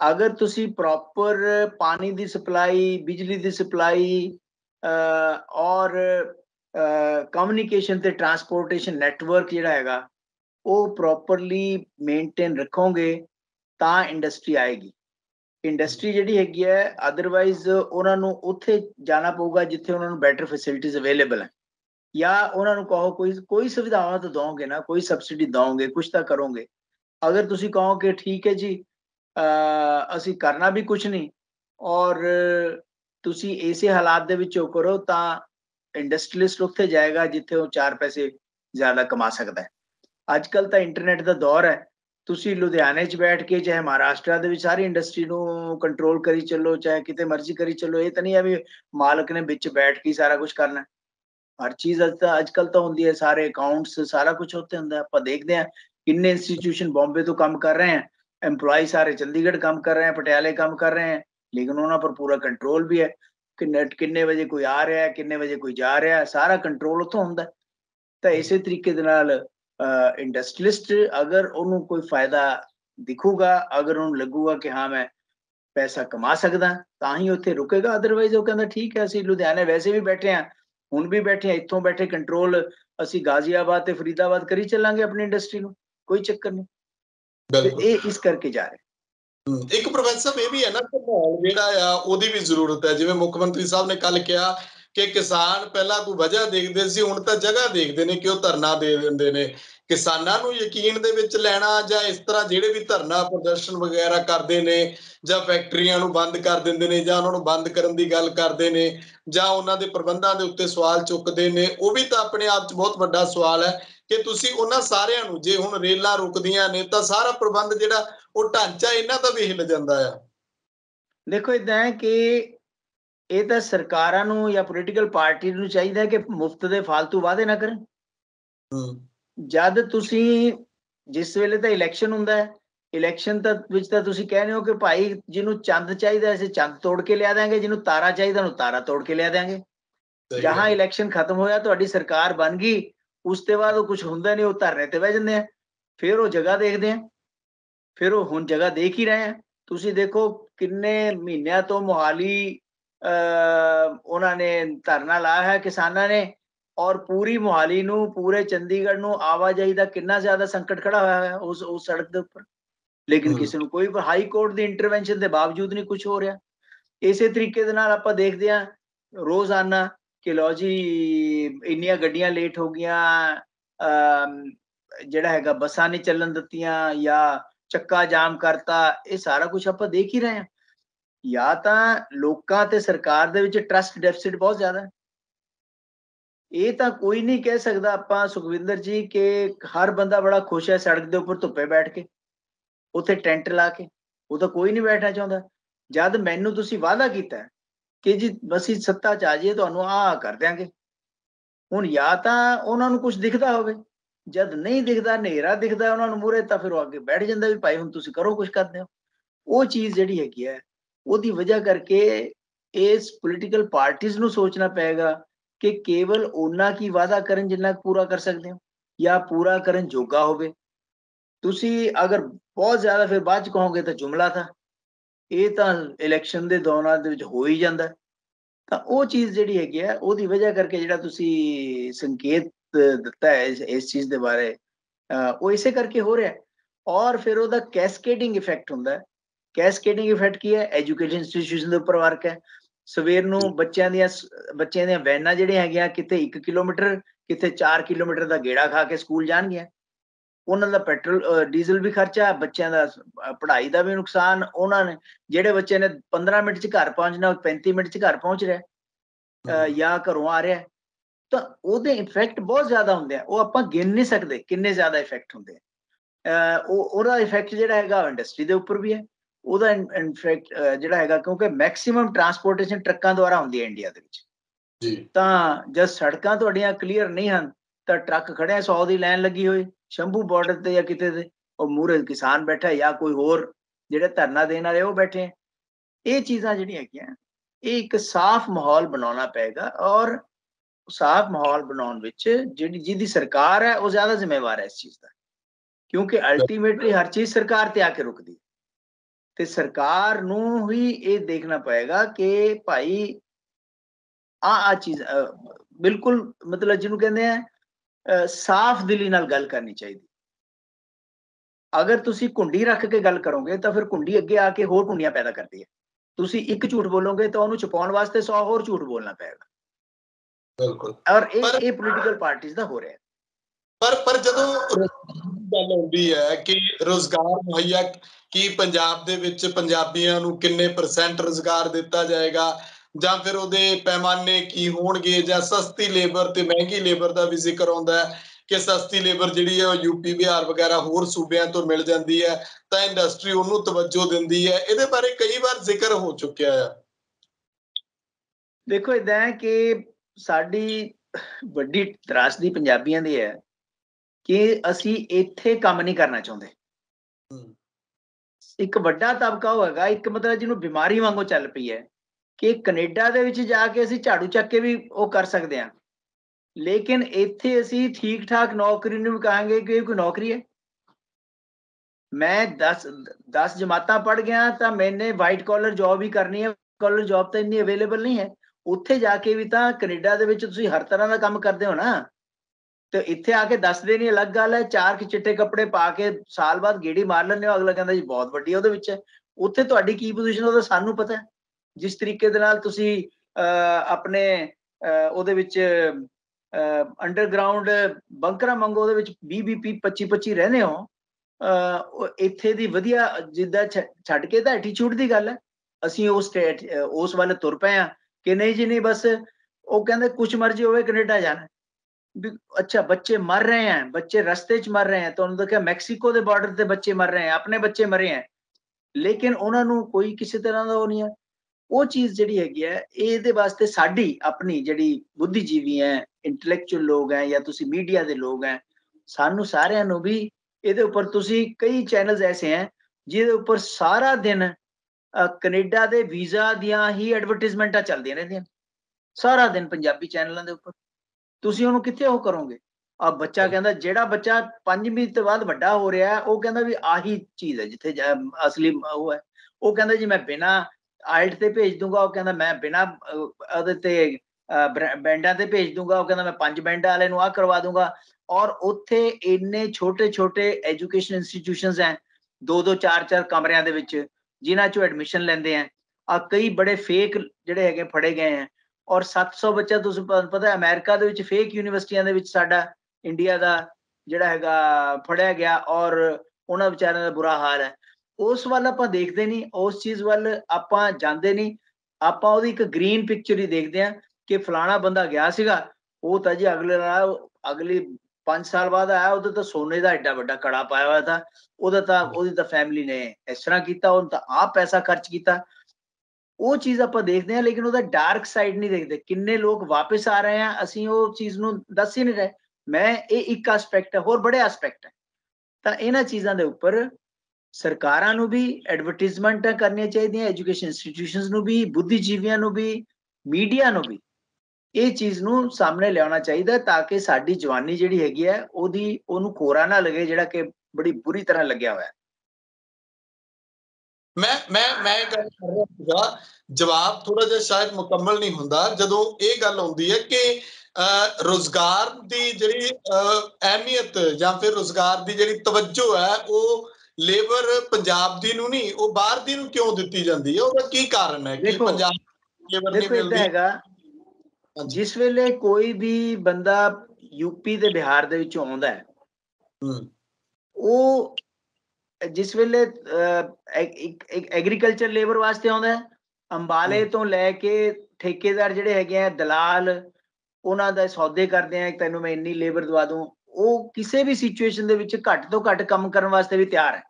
ਅਗਰ ਤੁਸੀਂ ਪ੍ਰੋਪਰ ਪਾਣੀ ਦੀ ਸਪਲਾਈ ਬਿਜਲੀ ਦੀ ਸਪਲਾਈ ਔਰ ਕਮਿਊਨੀਕੇਸ਼ਨ ਤੇ ਟਰਾਂਸਪੋਰਟੇਸ਼ਨ ਨੈਟਵਰਕ ਜਿਹੜਾ ਹੈਗਾ, ਉਹ ਪ੍ਰੋਪਰਲੀ ਮੇਨਟੇਨ ਰੱਖੋਗੇ, ਤਾਂ ਇੰਡਸਟਰੀ ਆਏਗੀ। ਇੰਡਸਟਰੀ ਜਿਹੜੀ ਹੈਗੀ ਹੈ ਅਦਰਵਾਈਜ਼ ਉਹਨਾਂ ਨੂੰ ਉੱਥੇ ਜਾਣਾ ਪਊਗਾ ਜਿੱਥੇ ਉਹਨਾਂ ਨੂੰ ਬੈਟਰ ਫੈਸਿਲਿਟੀਆਂ ਅਵੇਲੇਬਲ ਹੈ। ਜਾਂ ਉਹਨਾਂ ਨੂੰ ਕਹੋ ਕੋਈ ਕੋਈ ਸੁਵਿਧਾਵਾਂ ਤਾਂ ਦੋਗੇ ਨਾ, ਕੋਈ ਸਬਸਿਡੀ ਦੋਗੇ ਕੁਝ ਤਾਂ ਕਰੋਗੇ। ਅਗਰ ਤੁਸੀਂ ਕਹੋ ਕਿ ਠੀਕ ਹੈ ਜੀ ਅਸੀਂ ਕਰਨਾ ਵੀ ਕੁਝ ਨਹੀਂ, ਔਰ ਤੁਸੀਂ ਐਸੇ ਹਾਲਾਤ ਦੇ ਵਿੱਚੋਂ ਕਰੋ ਤਾਂ ਇੰਡਸਟਰੀਲਿਸਟ ਉੱਥੇ ਜਾਏਗਾ ਜਿੱਥੇ ਉਹ ਚਾਰ ਪੈਸੇ ਜ਼ਿਆਦਾ ਕਮਾ ਸਕਦਾ ਹੈ। ਅੱਜ ਕੱਲ ਤਾਂ ਇੰਟਰਨੈਟ ਦਾ ਦੌਰ ਹੈ ਤੁਸੀਂ ਲੁਧਿਆਣੇ 'ਚ ਬੈਠ ਕੇ ਚਾਹੇ ਮਹਾਰਾਸ਼ਟਰ ਦੇ ਵਿੱਚ ਸਾਰੀ ਇੰਡਸਟਰੀ ਨੂੰ ਕੰਟਰੋਲ ਕਰੀ ਚੱਲੋ, ਚਾਹੇ ਕਿਤੇ ਮਰਜ਼ੀ ਕਰੀ ਚੱਲੋ, ਇਹ ਤਾਂ ਨਹੀਂ ਆ ਵੀ ਮਾਲਕ ਨੇ ਵਿੱਚ ਬੈਠ ਕੇ ਸਾਰਾ ਕੁਝ ਕਰਨਾ। ਹਰ ਚੀਜ਼ ਅੱਜ ਤਾਂ ਅੱਜ ਅੱਜਕੱਲ ਤਾਂ ਹੁੰਦੀ ਹੈ, ਸਾਰੇ ਅਕਾਊਂਟਸ ਸਾਰਾ ਕੁਝ ਉੱਥੇ ਹੁੰਦਾ ਆਪਾਂ ਦੇਖਦੇ ਆ ਕਿੰਨੇ ਇੰਸਟੀਟਿਊਸ਼ਨ ਬੰਬੇ ਤੋਂ ਕੰਮ ਕਰ ਰਹੇ ਆ EMPLOYEE ਸਾਰੇ ਚੰਡੀਗੜ੍ਹ ਕੰਮ ਕਰ ਰਹੇ ਆ ਪਟਿਆਲੇ ਕੰਮ ਕਰ ਰਹੇ ਆ ਲੇਕਿਨ ਉਹਨਾਂ ਪਰ ਪੂਰਾ ਕੰਟਰੋਲ ਵੀ ਹੈ। ਕਿੰਨੇ ਕਿੰਨੇ ਵਜੇ ਕੋਈ ਆ ਰਿਹਾ ਹੈ, ਕਿੰਨੇ ਵਜੇ ਕੋਈ ਜਾ ਰਿਹਾ ਹੈ, ਸਾਰਾ ਕੰਟਰੋਲ ਉੱਥੋਂ ਹੁੰਦਾ ਤਾਂ ਇਸੇ ਤਰੀਕੇ ਦੇ ਨਾਲ ਇੰਡਸਟਰੀਲਿਸਟ ਅਗਰ ਉਹਨੂੰ ਕੋਈ ਫਾਇਦਾ ਦਿਖੂਗਾ ਅਗਰ ਉਹਨੂੰ ਲੱਗੂਗਾ ਕਿ ਹਾਂ ਮੈਂ ਪੈਸਾ ਕਮਾ ਸਕਦਾ ਤਾਂ ਹੀ ਉੱਥੇ ਰੁਕੇਗਾ। ਅਦਰਵਾਈਜ਼ ਉਹ ਕਹਿੰਦਾ ਠੀਕ ਹੈ ਅਸੀਂ ਲੁਧਿਆਣੇ ਵੈਸੇ ਵੀ ਬੈਠੇ ਆ ਹੁਣ ਵੀ ਬੈਠੇ ਆ ਇੱਥੋਂ ਬੈਠੇ ਕੰਟਰੋਲ ਅਸੀਂ ਗਾਜ਼ੀਆਬਾਦ ਤੇ ਫਰੀਦਾਬਾਦ ਕਰੀ ਚੱਲਾਂਗੇ ਆਪਣੀ ਇੰਡਸਟਰੀ ਨੂੰ ਕੋਈ ਚੱਕਰ ਨਹੀਂ। ਬਿਲਕੁਲ। ਇਹ ਇਸ ਕਰਕੇ ਜਾ ਰਿਹਾ। ਇੱਕ ਪ੍ਰੋਫੈਸਰ ਇਹ ਵੀ ਹੈ ਨਾ ਕਿ ਮਾਹੌਲ ਜਿਹੜਾ ਆ ਉਹਦੀ ਵੀ ਜ਼ਰੂਰਤ ਹੈ। ਜਿਵੇਂ ਮੁੱਖ ਮੰਤਰੀ ਸਾਹਿਬ ਨੇ ਕੱਲ ਕਿਹਾ ਕਿ ਕਿਸਾਨ ਪਹਿਲਾਂ ਕੋਈ ਵਜ੍ਹਾ ਦੇਖਦੇ ਸੀ, ਹੁਣ ਤਾਂ ਜਗ੍ਹਾ ਦੇਖਦੇ ਨੇ ਕਿ ਉਹ ਧਰਨਾ ਦੇ ਦਿੰਦੇ ਨੇ। ਕਿਸਾਨਾਂ ਨੂੰ ਯਕੀਨ ਦੇ ਵਿੱਚ ਲੈਣਾ ਜਾਂ ਇਸ ਤਰ੍ਹਾਂ ਜਿਹੜੇ ਵੀ ਧਰਨਾ ਪ੍ਰਦਰਸ਼ਨ ਵਗੈਰਾ ਕਰਦੇ ਨੇ ਜਾਂ ਫੈਕਟਰੀਆਂ ਨੂੰ ਬੰਦ ਕਰ ਦਿੰਦੇ ਨੇ ਜਾਂ ਉਹਨਾਂ ਨੂੰ ਬੰਦ ਕਰਨ ਦੀ ਗੱਲ ਕਰਦੇ ਨੇ ਜਾਂ ਉਹਨਾਂ ਦੇ ਪ੍ਰਬੰਧਾਂ ਦੇ ਉੱਤੇ ਸਵਾਲ ਚੁੱਕਦੇ ਨੇ, ਉਹ ਵੀ ਤਾਂ ਆਪਣੇ ਆਪ 'ਚ ਬਹੁਤ ਵੱਡਾ ਸਵਾਲ ਹੈ ਕਿ ਤੁਸੀਂ ਉਹਨਾਂ ਸਾਰਿਆਂ ਨੂੰ, ਜੇ ਹੁਣ ਰੇਲਾਂ ਰੁਕਦੀਆਂ ਨੇ ਤਾਂ ਸਾਰਾ ਪ੍ਰਬੰਧ ਜਿਹੜਾ ਉਹ ਢਾਂਚਾ ਇਹਨਾਂ ਦਾ ਵੀ ਹਿੱਲ ਜਾਂਦਾ ਆ। ਦੇਖੋ ਇਦਾਂ ਹੈ ਕਿ ਇਹ ਤਾਂ ਸਰਕਾਰਾਂ ਨੂੰ ਜਾਂ ਪੋਲੀਟੀਕਲ ਪਾਰਟੀ ਨੂੰ ਚਾਹੀਦਾ ਹੈ ਕਿ ਮੁਫਤ ਦੇ ਫालतू ਵਾਅਦੇ ਨਾ ਕਰਨ। ਜਦ ਤੁਸੀਂ ਜਿਸ ਵੇਲੇ ਤਾਂ ਇਲੈਕਸ਼ਨ ਹੁੰਦਾ ਹੈ ਇਲੈਕਸ਼ਨ ਤਾਂ ਵਿੱਚ ਤਾਂ ਤੁਸੀਂ ਕਹਿੰਦੇ ਹੋ ਕਿ ਭਾਈ ਜਿਹਨੂੰ ਚੰਦ ਚਾਹੀਦਾ ਅਸੀਂ ਚੰਦ ਤੋੜ ਕੇ ਲਿਆ ਦਾਂਗੇ ਜਿਹਨੂੰ ਤਾਰਾ ਚਾਹੀਦਾ ਉਹਨੂੰ ਤਾਰਾ ਤੋੜ ਕੇ ਲਿਆ ਦਾਂਗੇ ਜਹਾਂ ਇਲੈਕਸ਼ਨ ਖਤਮ ਹੋਇਆ ਤੁਹਾਡੀ ਸਰਕਾਰ ਬਣ ਗਈ ਉਸ ਤੋਂ ਬਾਅਦ ਉਹ ਕੁਝ ਹੁੰਦਾ ਨਹੀਂ ਉਹ ਧਰਨੇ ਤੇ ਬਹਿ ਜਾਂਦੇ ਆ ਫਿਰ ਉਹ ਜਗ੍ਹਾ ਦੇਖਦੇ ਆ ਫਿਰ ਉਹ ਹੁਣ ਜਗ੍ਹਾ ਦੇਖ ਹੀ ਰਹੇ ਆ। ਤੁਸੀਂ ਦੇਖੋ ਕਿੰਨੇ ਮਹੀਨਿਆਂ ਤੋਂ ਮੁਹਾਲੀ ਉਹਨਾਂ ਨੇ ਧਰਨਾ ਲਾਇਆ ਹੈ ਕਿਸਾਨਾਂ ਨੇ ਔਰ ਪੂਰੀ ਮੁਹਾਲੀ ਨੂੰ ਪੂਰੇ ਚੰਡੀਗੜ੍ਹ ਨੂੰ ਆਵਾਜਾਈ ਦਾ ਕਿੰਨਾ ਜ਼ਿਆਦਾ ਸੰਕਟ ਖੜਾ ਹੋਇਆ ਹੈ ਉਸ ਉਸ ਸੜਕ ਦੇ ਉੱਪਰ। ਲੇਕਿਨ ਕਿਸੇ ਨੂੰ ਕੋਈ ਹਾਈ ਕੋਰਟ ਦੀ ਇੰਟਰਵੈਂਸ਼ਨ ਦੇ ਬਾਵਜੂਦ ਨਹੀਂ ਕੁਝ ਹੋ ਰਿਹਾ। ਇਸੇ ਤਰੀਕੇ ਦੇ ਨਾਲ ਆਪਾਂ ਦੇਖਦੇ ਹਾਂ ਰੋਜ਼ਾਨਾ ਕਿ ਲੋ ਜੀ ਇੰਨੀਆਂ ਗੱਡੀਆਂ ਲੇਟ ਹੋ ਗਈਆਂ ਜਿਹੜਾ ਹੈਗਾ ਬੱਸਾਂ ਨਹੀਂ ਚੱਲਣ ਦਿੱਤੀਆਂ ਜਾਂ ਚੱਕਾ ਜਾਮ ਕਰਤਾ ਇਹ ਸਾਰਾ ਕੁਝ ਆਪਾਂ ਦੇਖ ਹੀ ਰਹੇ ਹਾਂ। ਜਾਂ ਤਾਂ ਲੋਕਾਂ ਤੇ ਸਰਕਾਰ ਦੇ ਵਿੱਚ ਟਰਸਟ ਡੈਫਿਸਿਟ ਬਹੁਤ ਜ਼ਿਆਦਾ ਹੈ। ਇਹ ਤਾਂ ਕੋਈ ਨਹੀਂ ਕਹਿ ਸਕਦਾ ਆਪਾਂ ਸੁਖਵਿੰਦਰ ਜੀ ਕਿ ਹਰ ਬੰਦਾ ਬੜਾ ਖੁਸ਼ ਹੈ ਸੜਕ ਦੇ ਉੱਪਰ ਧੁੱਪੇ ਬੈਠ ਕੇ, ਉੱਥੇ ਟੈਂਟ ਲਾ ਕੇ, ਉਹ ਤਾਂ ਕੋਈ ਨਹੀਂ ਬੈਠਣਾ ਚਾਹੁੰਦਾ। ਜਦ ਮੈਨੂੰ ਤੁਸੀਂ ਵਾਅਦਾ ਕੀਤਾ ਕਿ ਜੀ ਅਸੀਂ ਸੱਤਾ ਚ ਆ ਜਾਈਏ, ਤੁਹਾਨੂੰ ਆਹ ਕਰ ਦਿਆਂਗੇ। ਹੁਣ ਜਾਂ ਤਾਂ ਉਹਨਾਂ ਨੂੰ ਕੁਝ ਦਿਖਦਾ ਹੋਵੇ। ਜਦ ਨਹੀਂ ਦਿਖਦਾ, ਹਨੇਰਾ ਦਿਖਦਾ ਉਹਨਾਂ ਨੂੰ ਮੂਰੇ ਤਾਂ ਫਿਰ ਉਹ ਅੱਗੇ ਬੈਠ ਜਾਂਦਾ ਵੀ ਭਾਈ ਹੁਣ ਤੁਸੀਂ ਕਰੋ ਕੁਝ ਕਰਦੇ ਹੋ। ਉਹ ਚੀਜ਼ ਜਿਹੜੀ ਹੈਗੀ ਹੈ ਉਹਦੀ ਵਜ੍ਹਾ ਕਰਕੇ ਇਸ ਪੋਲੀਟੀਕਲ ਪਾਰਟੀਆਂ ਨੂੰ ਸੋਚਣਾ ਪਏਗਾ ਕਿ ਕੇਵਲ ਉਹਨਾਂ ਕੀ ਵਾਅਦਾ ਕਰਨ ਜਿੰਨਾ ਪੂਰਾ ਕਰ ਸਕਦੇ ਹੋ ਜਾਂ ਪੂਰਾ ਕਰਨ ਜੋਗਾ ਹੋਵੇ। ਤੁਸੀਂ ਅਗਰ ਬਹੁਤ ਜ਼ਿਆਦਾ ਫਿਰ ਬਾਅਦ ਚ ਕਹੋਗੇ ਤਾਂ ਜੁਮਲਾ ਥਾ ਇਹ ਤਾਂ ਇਲੈਕਸ਼ਨ ਦੇ ਦੌਰਾਨ ਦੇ ਵਿੱਚ ਹੋ ਹੀ ਜਾਂਦਾ। ਤਾਂ ਉਹ ਚੀਜ਼ ਜਿਹੜੀ ਹੈਗੀ ਹੈ ਉਹਦੀ ਵਜ੍ਹਾ ਕਰਕੇ ਜਿਹੜਾ ਤੁਸੀਂ ਸੰਕੇਤ ਦਿੱਤਾ ਹੈ ਇਸ ਚੀਜ਼ ਦੇ ਬਾਰੇ ਉਹ ਇਸੇ ਕਰਕੇ ਹੋ ਰਿਹਾ। ਔਰ ਫਿਰ ਉਹਦਾ ਕੈਸਕੇਡਿੰਗ ਇਫੈਕਟ ਹੁੰਦਾ ਕੈਸਕੇਡਿੰਗ ਇਫੈਕਟ ਕੀ ਹੈ? ਐਜੂਕੇਸ਼ਨ ਇੰਸਟੀਟਿਊਸ਼ਨ ਦੇ ਉੱਪਰ ਵਰਕ ਹੈ। ਸਵੇਰ ਨੂੰ ਬੱਚਿਆਂ ਦੀਆਂ ਬੱਚਿਆਂ ਦੀਆਂ ਵੈਨਾਂ ਜਿਹੜੀਆਂ ਹੈਗੀਆਂ ਕਿਤੇ 1 ਕਿਲੋਮੀਟਰ ਕਿਤੇ 4 ਕਿਲੋਮੀਟਰ ਦਾ ਗੇੜਾ ਖਾ ਕੇ ਸਕੂਲ ਜਾਣਗੀਆਂ। ਉਹਨਾਂ ਦਾ ਪੈਟਰੋਲ ਡੀਜ਼ਲ ਵੀ ਖਰਚਾ ਬੱਚਿਆਂ ਦਾ ਪੜ੍ਹਾਈ ਦਾ ਵੀ ਨੁਕਸਾਨ ਉਹਨਾਂ ਨੇ ਜਿਹੜੇ ਬੱਚੇ ਨੇ 15 ਮਿੰਟ 'ਚ ਘਰ ਪਹੁੰਚਣਾ ਉਹ 35 ਮਿੰਟ 'ਚ ਘਰ ਪਹੁੰਚ ਰਿਹਾ ਜਾਂ ਘਰੋਂ ਆ ਰਿਹਾ ਤਾਂ ਉਹਦੇ ਇਫੈਕਟ ਬਹੁਤ ਜ਼ਿਆਦਾ ਹੁੰਦੇ ਆ। ਉਹ ਆਪਾਂ ਗਿਣ ਨਹੀਂ ਸਕਦੇ ਕਿੰਨੇ ਜ਼ਿਆਦਾ ਇਫੈਕਟ ਹੁੰਦੇ ਆ। ਉਹ ਉਹਦਾ ਇਫੈਕਟ ਜਿਹੜਾ ਹੈਗਾ ਇੰਡਸਟਰੀ ਦੇ ਉੱਪਰ ਵੀ ਹੈ। ਉਹਦਾ ਇਨਫੈਕਟ ਜਿਹੜਾ ਹੈਗਾ ਕਿਉਂਕਿ ਮੈਕਸਿਮਮ ਟਰਾਂਸਪੋਰਟੇਸ਼ਨ ਟਰੱਕਾਂ ਦੁਆਰਾ ਹੁੰਦੀ ਹੈ ਇੰਡੀਆ ਦੇ ਵਿੱਚ। ਜੀ। ਤਾਂ ਜਦ ਸੜਕਾਂ ਤੁਹਾਡੀਆਂ ਕਲੀਅਰ ਨਹੀਂ ਹਨ ਤਾਂ ਟਰੱਕ ਖੜਿਆ 100 ਦੀ ਲਾਈਨ ਲੱਗੀ ਹੋਈ ਸ਼ੰਭੂ ਬਾਰਡਰ ਤੇ ਜਾਂ ਕਿਤੇ ਤੇ ਉਹ ਮੂਰੇ ਕਿਸਾਨ ਬੈਠਾ ਜਾਂ ਕੋਈ ਹੋਰ ਜਿਹੜੇ ਧਰਨਾ ਦੇਣ ਵਾਲੇ ਉਹ ਬੈਠੇ ਇਹ ਚੀਜ਼ਾਂ ਜਿਹੜੀਆਂ ਹੈਗੀਆਂ ਇਹ ਇੱਕ ਸਾਫ਼ ਮਾਹੌਲ ਬਣਾਉਣਾ ਪਏਗਾ ਔਰ ਸਾਫ਼ ਮਾਹੌਲ ਬਣਾਉਣ ਵਿੱਚ ਜਿਹੜੀ ਜਿਹਦੀ ਸਰਕਾਰ ਹੈ ਉਹ ਜ਼ਿਆਦਾ ਜ਼ਿੰਮੇਵਾਰ ਹੈ ਇਸ ਚੀਜ਼ ਦਾ। ਕਿਉਂਕਿ ਅਲਟੀਮੇਟਲੀ ਹਰ ਚੀਜ਼ ਸਰਕਾਰ ਤੇ ਆ ਕੇ ਰੁਕਦੀ ਤੇ ਸਰਕਾਰ ਨੂੰ ਹੀ ਇਹ ਦੇਖਣਾ ਪਏਗਾ ਕਿ ਭਾਈ ਆ ਆ ਚੀਜ਼ ਬਿਲਕੁਲ ਮਤਲਬ ਜਿਹਨੂੰ ਕਹਿੰਦੇ ਆ ਸਾਫ਼ ਦਿਲੀ ਨਾਲ ਗੱਲ ਕਰਨੀ ਚਾਹੀਦੀ। ਅਗਰ ਤੁਸੀਂ ਕੁੰਡੀ ਰੱਖ ਕੇ ਗੱਲ ਕਰੋਗੇ ਤਾਂ ਫਿਰ ਕੁੰਡੀ ਅੱਗੇ ਆ ਕੇ ਹੋਰ ਕੁੰਡੀਆਂ ਪੈਦਾ ਕਰਦੀ ਹੈ। ਤੁਸੀਂ ਇੱਕ ਝੂਠ ਬੋਲੋਗੇ ਤਾਂ ਉਹਨੂੰ ਛੁਪਾਉਣ ਵਾਸਤੇ 100 ਹੋਰ ਝੂਠ ਬੋਲਣਾ ਪਏਗਾ। ਬਿਲਕੁਲ। ਔਰ ਇਹ ਇਹ ਪੋਲੀਟੀਕਲ ਪਾਰਟੀਆਂ ਦਾ ਹੋ ਰਿਹਾ ਪਰ ਪਰ ਜਦੋਂ ਗੱਲ ਆਉਂਦੀ ਹੈ ਕਿ ਰੋਜ਼ਗਾਰ ਮੁਹੱਈਆ ਕੀ ਪੰਜਾਬ ਦੇ ਵਿੱਚ ਪੰਜਾਬੀਆਂ ਨੂੰ ਕਿੰਨੇ ਪਰਸੈਂਟ ਰੋਜ਼ਗਾਰ ਦਿੱਤਾ ਜਾਏਗਾ ਜਾਂ ਫਿਰ ਉਹਦੇ ਪੈਮਾਨੇ ਕੀ ਹੋਣਗੇ ਜਾਂ ਸਸਤੀ ਲੇਬਰ ਤੇ ਮਹਿੰਗੀ ਲੇਬਰ ਦਾ ਵੀ ਜ਼ਿਕਰ ਆਉਂਦਾ ਹੈ ਕਿ ਸਸਤੀ ਲੇਬਰ ਜਿਹੜੀ ਹੈ ਉਹ ਯੂਪੀ ਬਿਹਾਰ ਵਗੈਰਾ ਹੋਰ ਸੂਬਿਆਂ ਤੋਂ ਮਿਲ ਜਾਂਦੀ ਹੈ ਤਾਂ ਇੰਡਸਟਰੀ ਉਹਨੂੰ ਤਵੱਜੋ ਦਿੰਦੀ ਹੈ। ਇਹਦੇ ਬਾਰੇ ਕਈ ਵਾਰ ਜ਼ਿਕਰ ਹੋ ਚੁੱਕਿਆ ਹੈ ਦੇਖੋ ਇਦਾਂ ਹੈ ਕਿ ਸਾਡੀ ਵੱਡੀ ਤਰਾਸਦੀ ਪੰਜਾਬੀਆਂ ਦੀ ਹੈ ਕਿ ਅਸੀਂ ਇੱਥੇ ਕੰਮ ਨਹੀਂ ਕਰਨਾ ਚਾਹੁੰਦੇ। ਇੱਕ ਵੱਡਾ ਤਬਕਾ ਹੋਏਗਾ ਇੱਕ ਮਤਲਬ ਜਿਹਨੂੰ ਬਿਮਾਰੀ ਵਾਂਗੂ ਚੱਲ ਪਈ ਹੈ ਕਿ ਕੈਨੇਡਾ ਦੇ ਵਿੱਚ ਜਾ ਕੇ ਅਸੀਂ ਝਾੜੂ ਚੱਕ ਕੇ ਵੀ ਉਹ ਕਰ ਸਕਦੇ ਹਾਂ। ਲੇਕਿਨ ਇੱਥੇ ਅਸੀਂ ਠੀਕ ਠਾਕ ਨੌਕਰੀ ਨੂੰ ਕਹਾਂਗੇ ਕਿ ਕੋਈ ਨੌਕਰੀ ਹੈ। ਮੈਂ 10 10 ਜਮਾਤਾਂ ਪੜ ਗਿਆ ਤਾਂ ਮੈਨੇ ਵਾਈਟ ਕਾਲਰ ਜੌਬ ਹੀ ਕਰਨੀ ਹੈ। ਕਾਲਰ ਜੌਬ ਤਾਂ ਇੰਨੀ ਅਵੇਲੇਬਲ ਨਹੀਂ ਹੈ। ਉੱਥੇ ਜਾ ਕੇ ਵੀ ਤਾਂ ਕੈਨੇਡਾ ਦੇ ਵਿੱਚ ਤੁਸੀਂ ਹਰ ਤਰ੍ਹਾਂ ਦਾ ਕੰਮ ਕਰਦੇ ਹੋ ਨਾ। ਤੇ ਇੱਥੇ ਆ ਕੇ ਦੱਸਦੇ ਨਹੀਂ ਅਲੱਗ ਗੱਲ ਹੈ, ਚਾਰ ਕਿ ਚਿੱਟੇ ਕੱਪੜੇ ਪਾ ਕੇ ਸਾਲ ਬਾਅਦ ਗੇੜੀ ਮਾਰ ਲੈਂਦੇ ਹੋ, ਅਗਲਾ ਕਹਿੰਦਾ ਜੀ ਬਹੁਤ ਵੱਡੀ ਉਹਦੇ ਵਿੱਚ। ਉੱਥੇ ਤੁਹਾਡੀ ਕੀ ਪੋਜੀਸ਼ਨ ਉਹਦਾ ਸਾਨੂੰ ਪਤਾ ਹੈ। ਜਿਸ ਤਰੀਕੇ ਦੇ ਨਾਲ ਤੁਸੀਂ ਆਪਣੇ ਉਹਦੇ ਵਿੱਚ ਅੰਡਰਗਰਾਉਂਡ ਬੰਕਰਾਂ ਮੰਗੋ ਉਹਦੇ ਵਿੱਚ 20 20 25 25 ਰਹਿੰਦੇ ਹੋ ਇੱਥੇ ਦੀ ਵਧੀਆ ਜਿੱਦਾਂ ਛੱਡ ਕੇ ਤਾਂ ਐਟੀਟਿਊਡ ਦੀ ਗੱਲ ਹੈ। ਅਸੀਂ ਉਸ ਉਸ ਵੱਲ ਤੁਰ ਪਏ ਆ ਕਿ ਨਹੀਂ ਜੀ, ਨਹੀਂ, ਬਸ ਉਹ ਕਹਿੰਦੇ ਕੁਝ ਮਰਜ਼ੀ ਹੋਵੇ ਕੈਨੇਡਾ ਜਾਣਾ। ਅੱਛਾ, ਬੱਚੇ ਮਰ ਰਹੇ ਹਨ ਬੱਚੇ ਰਸਤੇ 'ਚ ਮਰ ਰਹੇ ਹਨ ਤੁਹਾਨੂੰ ਦੇਖਿਆ ਮੈਕਸੀਕੋ ਦੇ ਬਾਰਡਰ ਤੇ ਬੱਚੇ ਮਰ ਰਹੇ ਹਨ ਆਪਣੇ ਬੱਚੇ ਮਰੇ ਹਨ ਲੇਕਿਨ ਉਹਨਾਂ ਨੂੰ ਕੋਈ ਕਿਸੇ ਤਰ੍ਹਾਂ ਦਾ ਉਹ ਨਹੀਂ ਹੈ। ਉਹ ਚੀਜ਼ ਜਿਹੜੀ ਹੈਗੀ ਹੈ, ਇਹਦੇ ਵਾਸਤੇ ਸਾਡੀ ਆਪਣੀ ਜਿਹੜੀ ਬੁੱਧੀਜੀਵੀ ਹੈ ਇੰਟੈਲੈਕਚੁਅਲ ਲੋਕ ਹੈ ਜਾਂ ਤੁਸੀਂ ਮੀਡੀਆ ਦੇ ਲੋਕ ਹੈ, ਸਾਨੂੰ ਸਾਰਿਆਂ ਨੂੰ ਵੀ ਇਹਦੇ ਉੱਪਰ ਤੁਸੀਂ ਕਈ ਚੈਨਲਸ ਐਸੇ ਹੈ, ਜਿਹਦੇ ਉੱਪਰ ਸਾਰਾ ਦਿਨ ਕੈਨੇਡਾ ਦੇ ਵੀਜ਼ਾ ਦੀਆਂ ਹੀ ਐਡਵਰਟਾਈਜ਼ਮੈਂਟਾਂ ਚੱਲਦੀਆਂ ਰਹਿੰਦੀਆਂ ਸਾਰਾ ਦਿਨ ਪੰਜਾਬੀ ਚੈਨਲਾਂ ਦੇ ਉੱਪਰ। ਤੁਸੀਂ ਉਹਨੂੰ ਕਿੱਥੇ ਉਹ ਕਰੋਗੇ? ਆ ਬੱਚਾ ਕਹਿੰਦਾ ਜਿਹੜਾ ਬੱਚਾ 5 ਮਹੀਨੇ ਤੋਂ ਬਾਅਦ ਵੱਡਾ ਹੋ ਰਿਹਾ ਉਹ ਕਹਿੰਦਾ ਵੀ ਆਹੀ ਚੀਜ਼ ਹੈ ਜਿੱਥੇ ਅਸਲੀ ਉਹ ਹੈ। ਉਹ ਕਹਿੰਦਾ ਜੀ ਮੈਂ ਬਿਨਾ ਆਇਲਟ ਤੇ ਭੇਜ ਦੂੰਗਾ ਉਹ ਕਹਿੰਦਾ ਮੈਂ ਬਿਨਾ ਉਹਦੇ ਤੇ ਬੈਂਡਾਂ ਤੇ ਭੇਜ ਦੂੰਗਾ ਉਹ ਕਹਿੰਦਾ ਮੈਂ ਪੰਜ ਬੈਂਡਾਂ ਵਾਲੇ ਨੂੰ ਆ ਕਰਵਾ ਦੂੰਗਾ। ਔਰ ਉੱਥੇ ਇੰਨੇ ਛੋਟੇ ਛੋਟੇ ਐਜੂਕੇਸ਼ਨ ਇੰਸਟੀਟਿਊਸ਼ਨਸ ਹੈ ਦੋ ਦੋ ਚਾਰ ਚਾਰ ਕਮਰਿਆਂ ਦੇ ਵਿੱਚ ਜਿਨ੍ਹਾਂ ਚੋਂ ਐਡਮਿਸ਼ਨ ਲੈਂਦੇ ਆ ਆ ਕਈ ਬੜੇ ਫੇਕ ਜਿਹੜੇ ਹੈਗੇ ਫੜੇ ਗਏ ਆ ਔਰ 700 ਬੱਚਾ ਤੁਸੀਂ ਪਤਾ ਹੈ, ਅਮਰੀਕਾ ਦੇ ਵਿੱਚ ਫੇਕ ਯੂਨੀਵਰਸਿਟੀਆਂ ਦੇ ਵਿੱਚ ਸਾਡਾ ਇੰਡੀਆ ਦਾ ਜਿਹੜਾ ਹੈਗਾ ਫੜਿਆ ਗਿਆ ਔਰ ਉਹਨਾਂ ਵਿਚਾਰਿਆਂ ਦਾ ਬੁਰਾ ਹਾਲ ਹੈ। ਉਸ ਵੱਲ ਆਪਾਂ ਦੇਖਦੇ ਨਹੀਂ, ਉਸ ਚੀਜ਼ ਵੱਲ ਆਪਾਂ ਜਾਂਦੇ ਨਹੀਂ। ਆਪਾਂ ਉਹਦੀ ਇੱਕ ਗ੍ਰੀਨ ਪਿਕਚਰ ਹੀ ਦੇਖਦੇ ਆ ਕਿ ਫਲਾਣਾ ਬੰਦਾ ਗਿਆ ਸੀਗਾ, ਉਹ ਤਾਂ ਜੀ ਅਗਲੇ ਨਾਲ, ਅਗਲੀ 5 ਸਾਲ ਬਾਅਦ ਆਇਆ, ਉਹਦੇ ਤਾਂ ਸੋਨੇ ਦਾ ਐਡਾ ਵੱਡਾ ਕੜਾ ਪਾਇਆ ਹੋਇਆ ਤਾਂ ਉਹਦਾ ਤਾਂ, ਉਹਦੀ ਤਾਂ ਫੈਮਿਲੀ ਨੇ ਇਸ ਤਰ੍ਹਾਂ ਕੀਤਾ ਉਹ ਤਾਂ ਆਪ ਪੈਸਾ ਖਰਚ ਕੀਤਾ। ਉਹ ਚੀਜ਼ ਆਪਾਂ ਦੇਖਦੇ ਹਾਂ, ਲੇਕਿਨ ਉਹਦਾ ਡਾਰਕ ਸਾਈਡ ਨਹੀਂ ਦੇਖਦੇ। ਕਿੰਨੇ ਲੋਕ ਵਾਪਸ ਆ ਰਹੇ ਆ ਅਸੀਂ ਉਹ ਚੀਜ਼ ਨੂੰ ਦੱਸ ਹੀ ਨਹੀਂ ਰਹੇ। ਮੈਂ ਇਹ ਇੱਕ ਐਸਪੈਕਟ ਹੈ, ਹੋਰ ਬੜੇ ਐਸਪੈਕਟ ਹੈ। ਤਾਂ ਇਹਨਾਂ ਚੀਜ਼ਾਂ ਦੇ ਉੱਪਰ ਸਰਕਾਰਾਂ ਨੂੰ ਵੀ ਐਡਵਰਟਾਈਜ਼ਮੈਂਟਾਂ ਕਰਨੀਆਂ ਚਾਹੀਦੀਆਂ ਐਜੂਕੇਸ਼ਨ ਇੰਸਟੀਟਿਊਸ਼ਨਸ ਨੂੰ ਵੀ, ਬੁੱਧੀਜੀਵੀਆਂ ਨੂੰ ਵੀ ਮੀਡੀਆ ਨੂੰ ਵੀ। ਇਹ ਚੀਜ਼ ਨੂੰ ਸਾਹਮਣੇ ਲਿਆਉਣਾ ਚਾਹੀਦਾ ਤਾਂ ਕਿ ਸਾਡੀ ਜਵਾਨੀ ਜਿਹੜੀ ਹੈਗੀ ਹੈ, ਉਹਦੀ, ਉਹਨੂੰ ਕੋਰਾ ਨਾ ਲੱਗੇ, ਜਿਹੜਾ ਕਿ ਬੜੀ ਬੁਰੀ ਤਰ੍ਹਾਂ ਲੱਗਿਆ ਹੋਇਆ ਹੈ। ਮੈਂ ਮੈਂ ਮੈਂ ਗੱਲ ਕਰ ਰਿਹਾ ਸੀਗਾ ਜਵਾਬ ਥੋੜਾ ਜਿਹਾ ਸ਼ਾਇਦ ਮੁਕੰਮਲ ਨਹੀਂ ਹੁੰਦਾ ਜਦੋਂ ਇਹ ਗੱਲ ਆਉਂਦੀ ਹੈ ਕਿ ਰੋਜ਼ਗਾਰ ਦੀ ਜਿਹੜੀ ਅਹਿਮੀਅਤ ਜਾਂ ਫਿਰ ਰੋਜ਼ਗਾਰ ਦੀ ਜਿਹੜੀ ਤਵੱਜੋ ਹੈ ਉਹ ਲੇਬਰ ਪੰਜਾਬ ਦੀ ਨੂੰ ਨਹੀਂ ਉਹ ਬਾਹਰ ਦੀ ਨੂੰ ਕਿਉਂ ਦਿੱਤੀ ਜਾਂਦੀ ਹੈ? ਉਹਦਾ ਕੀ ਕਾਰਨ ਹੈ ਕਿ ਪੰਜਾਬ ਲੇਬਰ ਨਹੀਂ ਮਿਲਦੀ? ਹੈਗਾ ਜਿਸ ਵੇਲੇ ਕੋਈ ਵੀ ਬੰਦਾ ਯੂਪੀ ਤੇ ਬਿਹਾਰ ਦੇ ਵਿੱਚੋਂ ਆਉਂਦਾ ਹੈ। ਉਹ ਜਿਸ ਵੇਲੇ ਇੱਕ ਐਗਰੀਕਲਚਰ ਲੇਬਰ ਵਾਸਤੇ ਆਉਂਦਾ ਹੈ ਅੰਬਾਲੇ ਤੋਂ ਲੈ ਕੇ ਠੇਕੇਦਾਰ ਜਿਹੜੇ ਹੈਗੇ ਆ ਦਲਾਲ ਉਹਨਾਂ ਦਾ ਸੌਦੇ ਕਰਦੇ ਆ ਤੈਨੂੰ ਮੈਂ ਇੰਨੀ ਲੇਬਰ ਦਵਾ ਦੂੰ ਉਹ ਕਿਸੇ ਵੀ ਸਿਚੁਏਸ਼ਨ ਦੇ ਵਿੱਚ ਘੱਟ ਤੋਂ ਘੱਟ ਕੰਮ ਕਰਨ ਵਾਸਤੇ ਵੀ ਤਿਆਰ ਹੈ।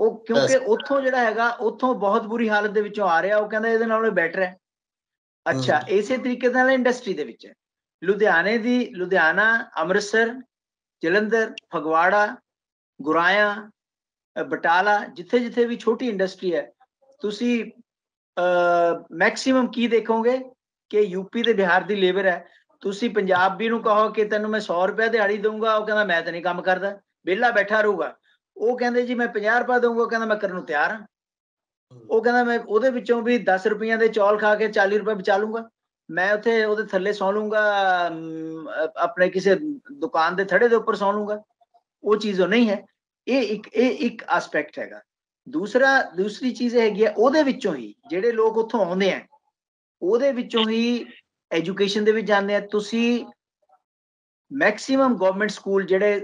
ਉਹ ਕਿਉਂਕਿ ਉੱਥੋਂ ਜਿਹੜਾ ਹੈਗਾ ਉੱਥੋਂ ਬਹੁਤ ਬੁਰੀ ਹਾਲਤ ਦੇ ਵਿੱਚੋਂ ਆ ਰਿਹਾ ਉਹ ਕਹਿੰਦਾ ਇਹਦੇ ਨਾਲੋਂ ਬੈਟਰ ਹੈ। ਅੱਛਾ ਇਸੇ ਤਰੀਕੇ ਨਾਲ ਇੰਡਸਟਰੀ ਦੇ ਵਿੱਚ ਹੈ। ਲੁਧਿਆਣੇ ਦੀ ਲੁਧਿਆਣਾ ਅੰਮ੍ਰਿਤਸਰ ਜਲੰਧਰ ਫਗਵਾੜਾ ਗੁਰਾਇਆ ਬਟਾਲਾ, ਜਿੱਥੇ ਜਿੱਥੇ ਵੀ ਛੋਟੀ ਇੰਡਸਟਰੀ ਹੈ, ਤੁਸੀਂ ਮੈਕਸਿਮਮ ਕੀ ਦੇਖੋਗੇ? ਕਿ ਯੂਪੀ ਤੇ ਬਿਹਾਰ ਦੀ ਲੇਬਰ ਹੈ। ਤੁਸੀਂ ਪੰਜਾਬੀ ਨੂੰ ਕਹੋ ਕਿ ਤੈਨੂੰ ਮੈਂ 100 ਰੁਪਏ ਦਿਹਾੜੀ ਦਊਂਗਾ, ਉਹ ਕਹਿੰਦਾ ਮੈਂ ਤਾਂ ਨਹੀਂ ਕੰਮ ਕਰਦਾ। ਵਿਹਲਾ ਬੈਠਾ ਰਹੂਗਾ। ਉਹ ਕਹਿੰਦੇ ਜੀ ਮੈਂ 50 ਰੁਪਏ ਦਊਂਗਾ ਕਹਿੰਦਾ ਮੈਂ ਕਰਨ ਨੂੰ ਤਿਆਰ ਹਾਂ। ਉਹ ਕਹਿੰਦਾ ਮੈਂ ਉਹਦੇ ਵਿੱਚੋਂ ਵੀ 10 ਰੁਪਈਆਂ ਦੇ ਚੌਲ ਖਾ ਕੇ 40 ਰੁਪਏ ਬਚਾ ਲੂੰਗਾ ਮੈਂ ਉੱਥੇ ਉਹਦੇ ਥੱਲੇ ਸੌ ਲੂੰਗਾ ਆਪਣੇ ਕਿਸੇ ਦੁਕਾਨ ਦੇ ਥੜੇ ਦੇ ਉੱਪਰ ਸੌ ਲੂੰਗਾ ਉਹ ਚੀਜ਼ ਉਹ ਨਹੀਂ ਹੈ। ਇਹ ਇੱਕ ਇਹ ਇੱਕ ਐਸਪੈਕਟ ਹੈਗਾ। ਦੂਸਰਾ, ਦੂਸਰੀ ਚੀਜ਼ ਹੈਗੀ ਹੈ ਉਹਦੇ ਵਿੱਚੋਂ ਹੀ ਜਿਹੜੇ ਲੋਕ ਉੱਥੋਂ ਆਉਂਦੇ ਆ, ਉਹਦੇ ਵਿੱਚੋਂ ਹੀ ਐਜੂਕੇਸ਼ਨ ਦੇ ਵਿੱਚ ਜਾਂਦੇ ਆ। ਤੁਸੀਂ ਮੈਕਸਿਮਮ ਗਵਰਨਮੈਂਟ ਸਕੂਲ ਜਿਹੜੇ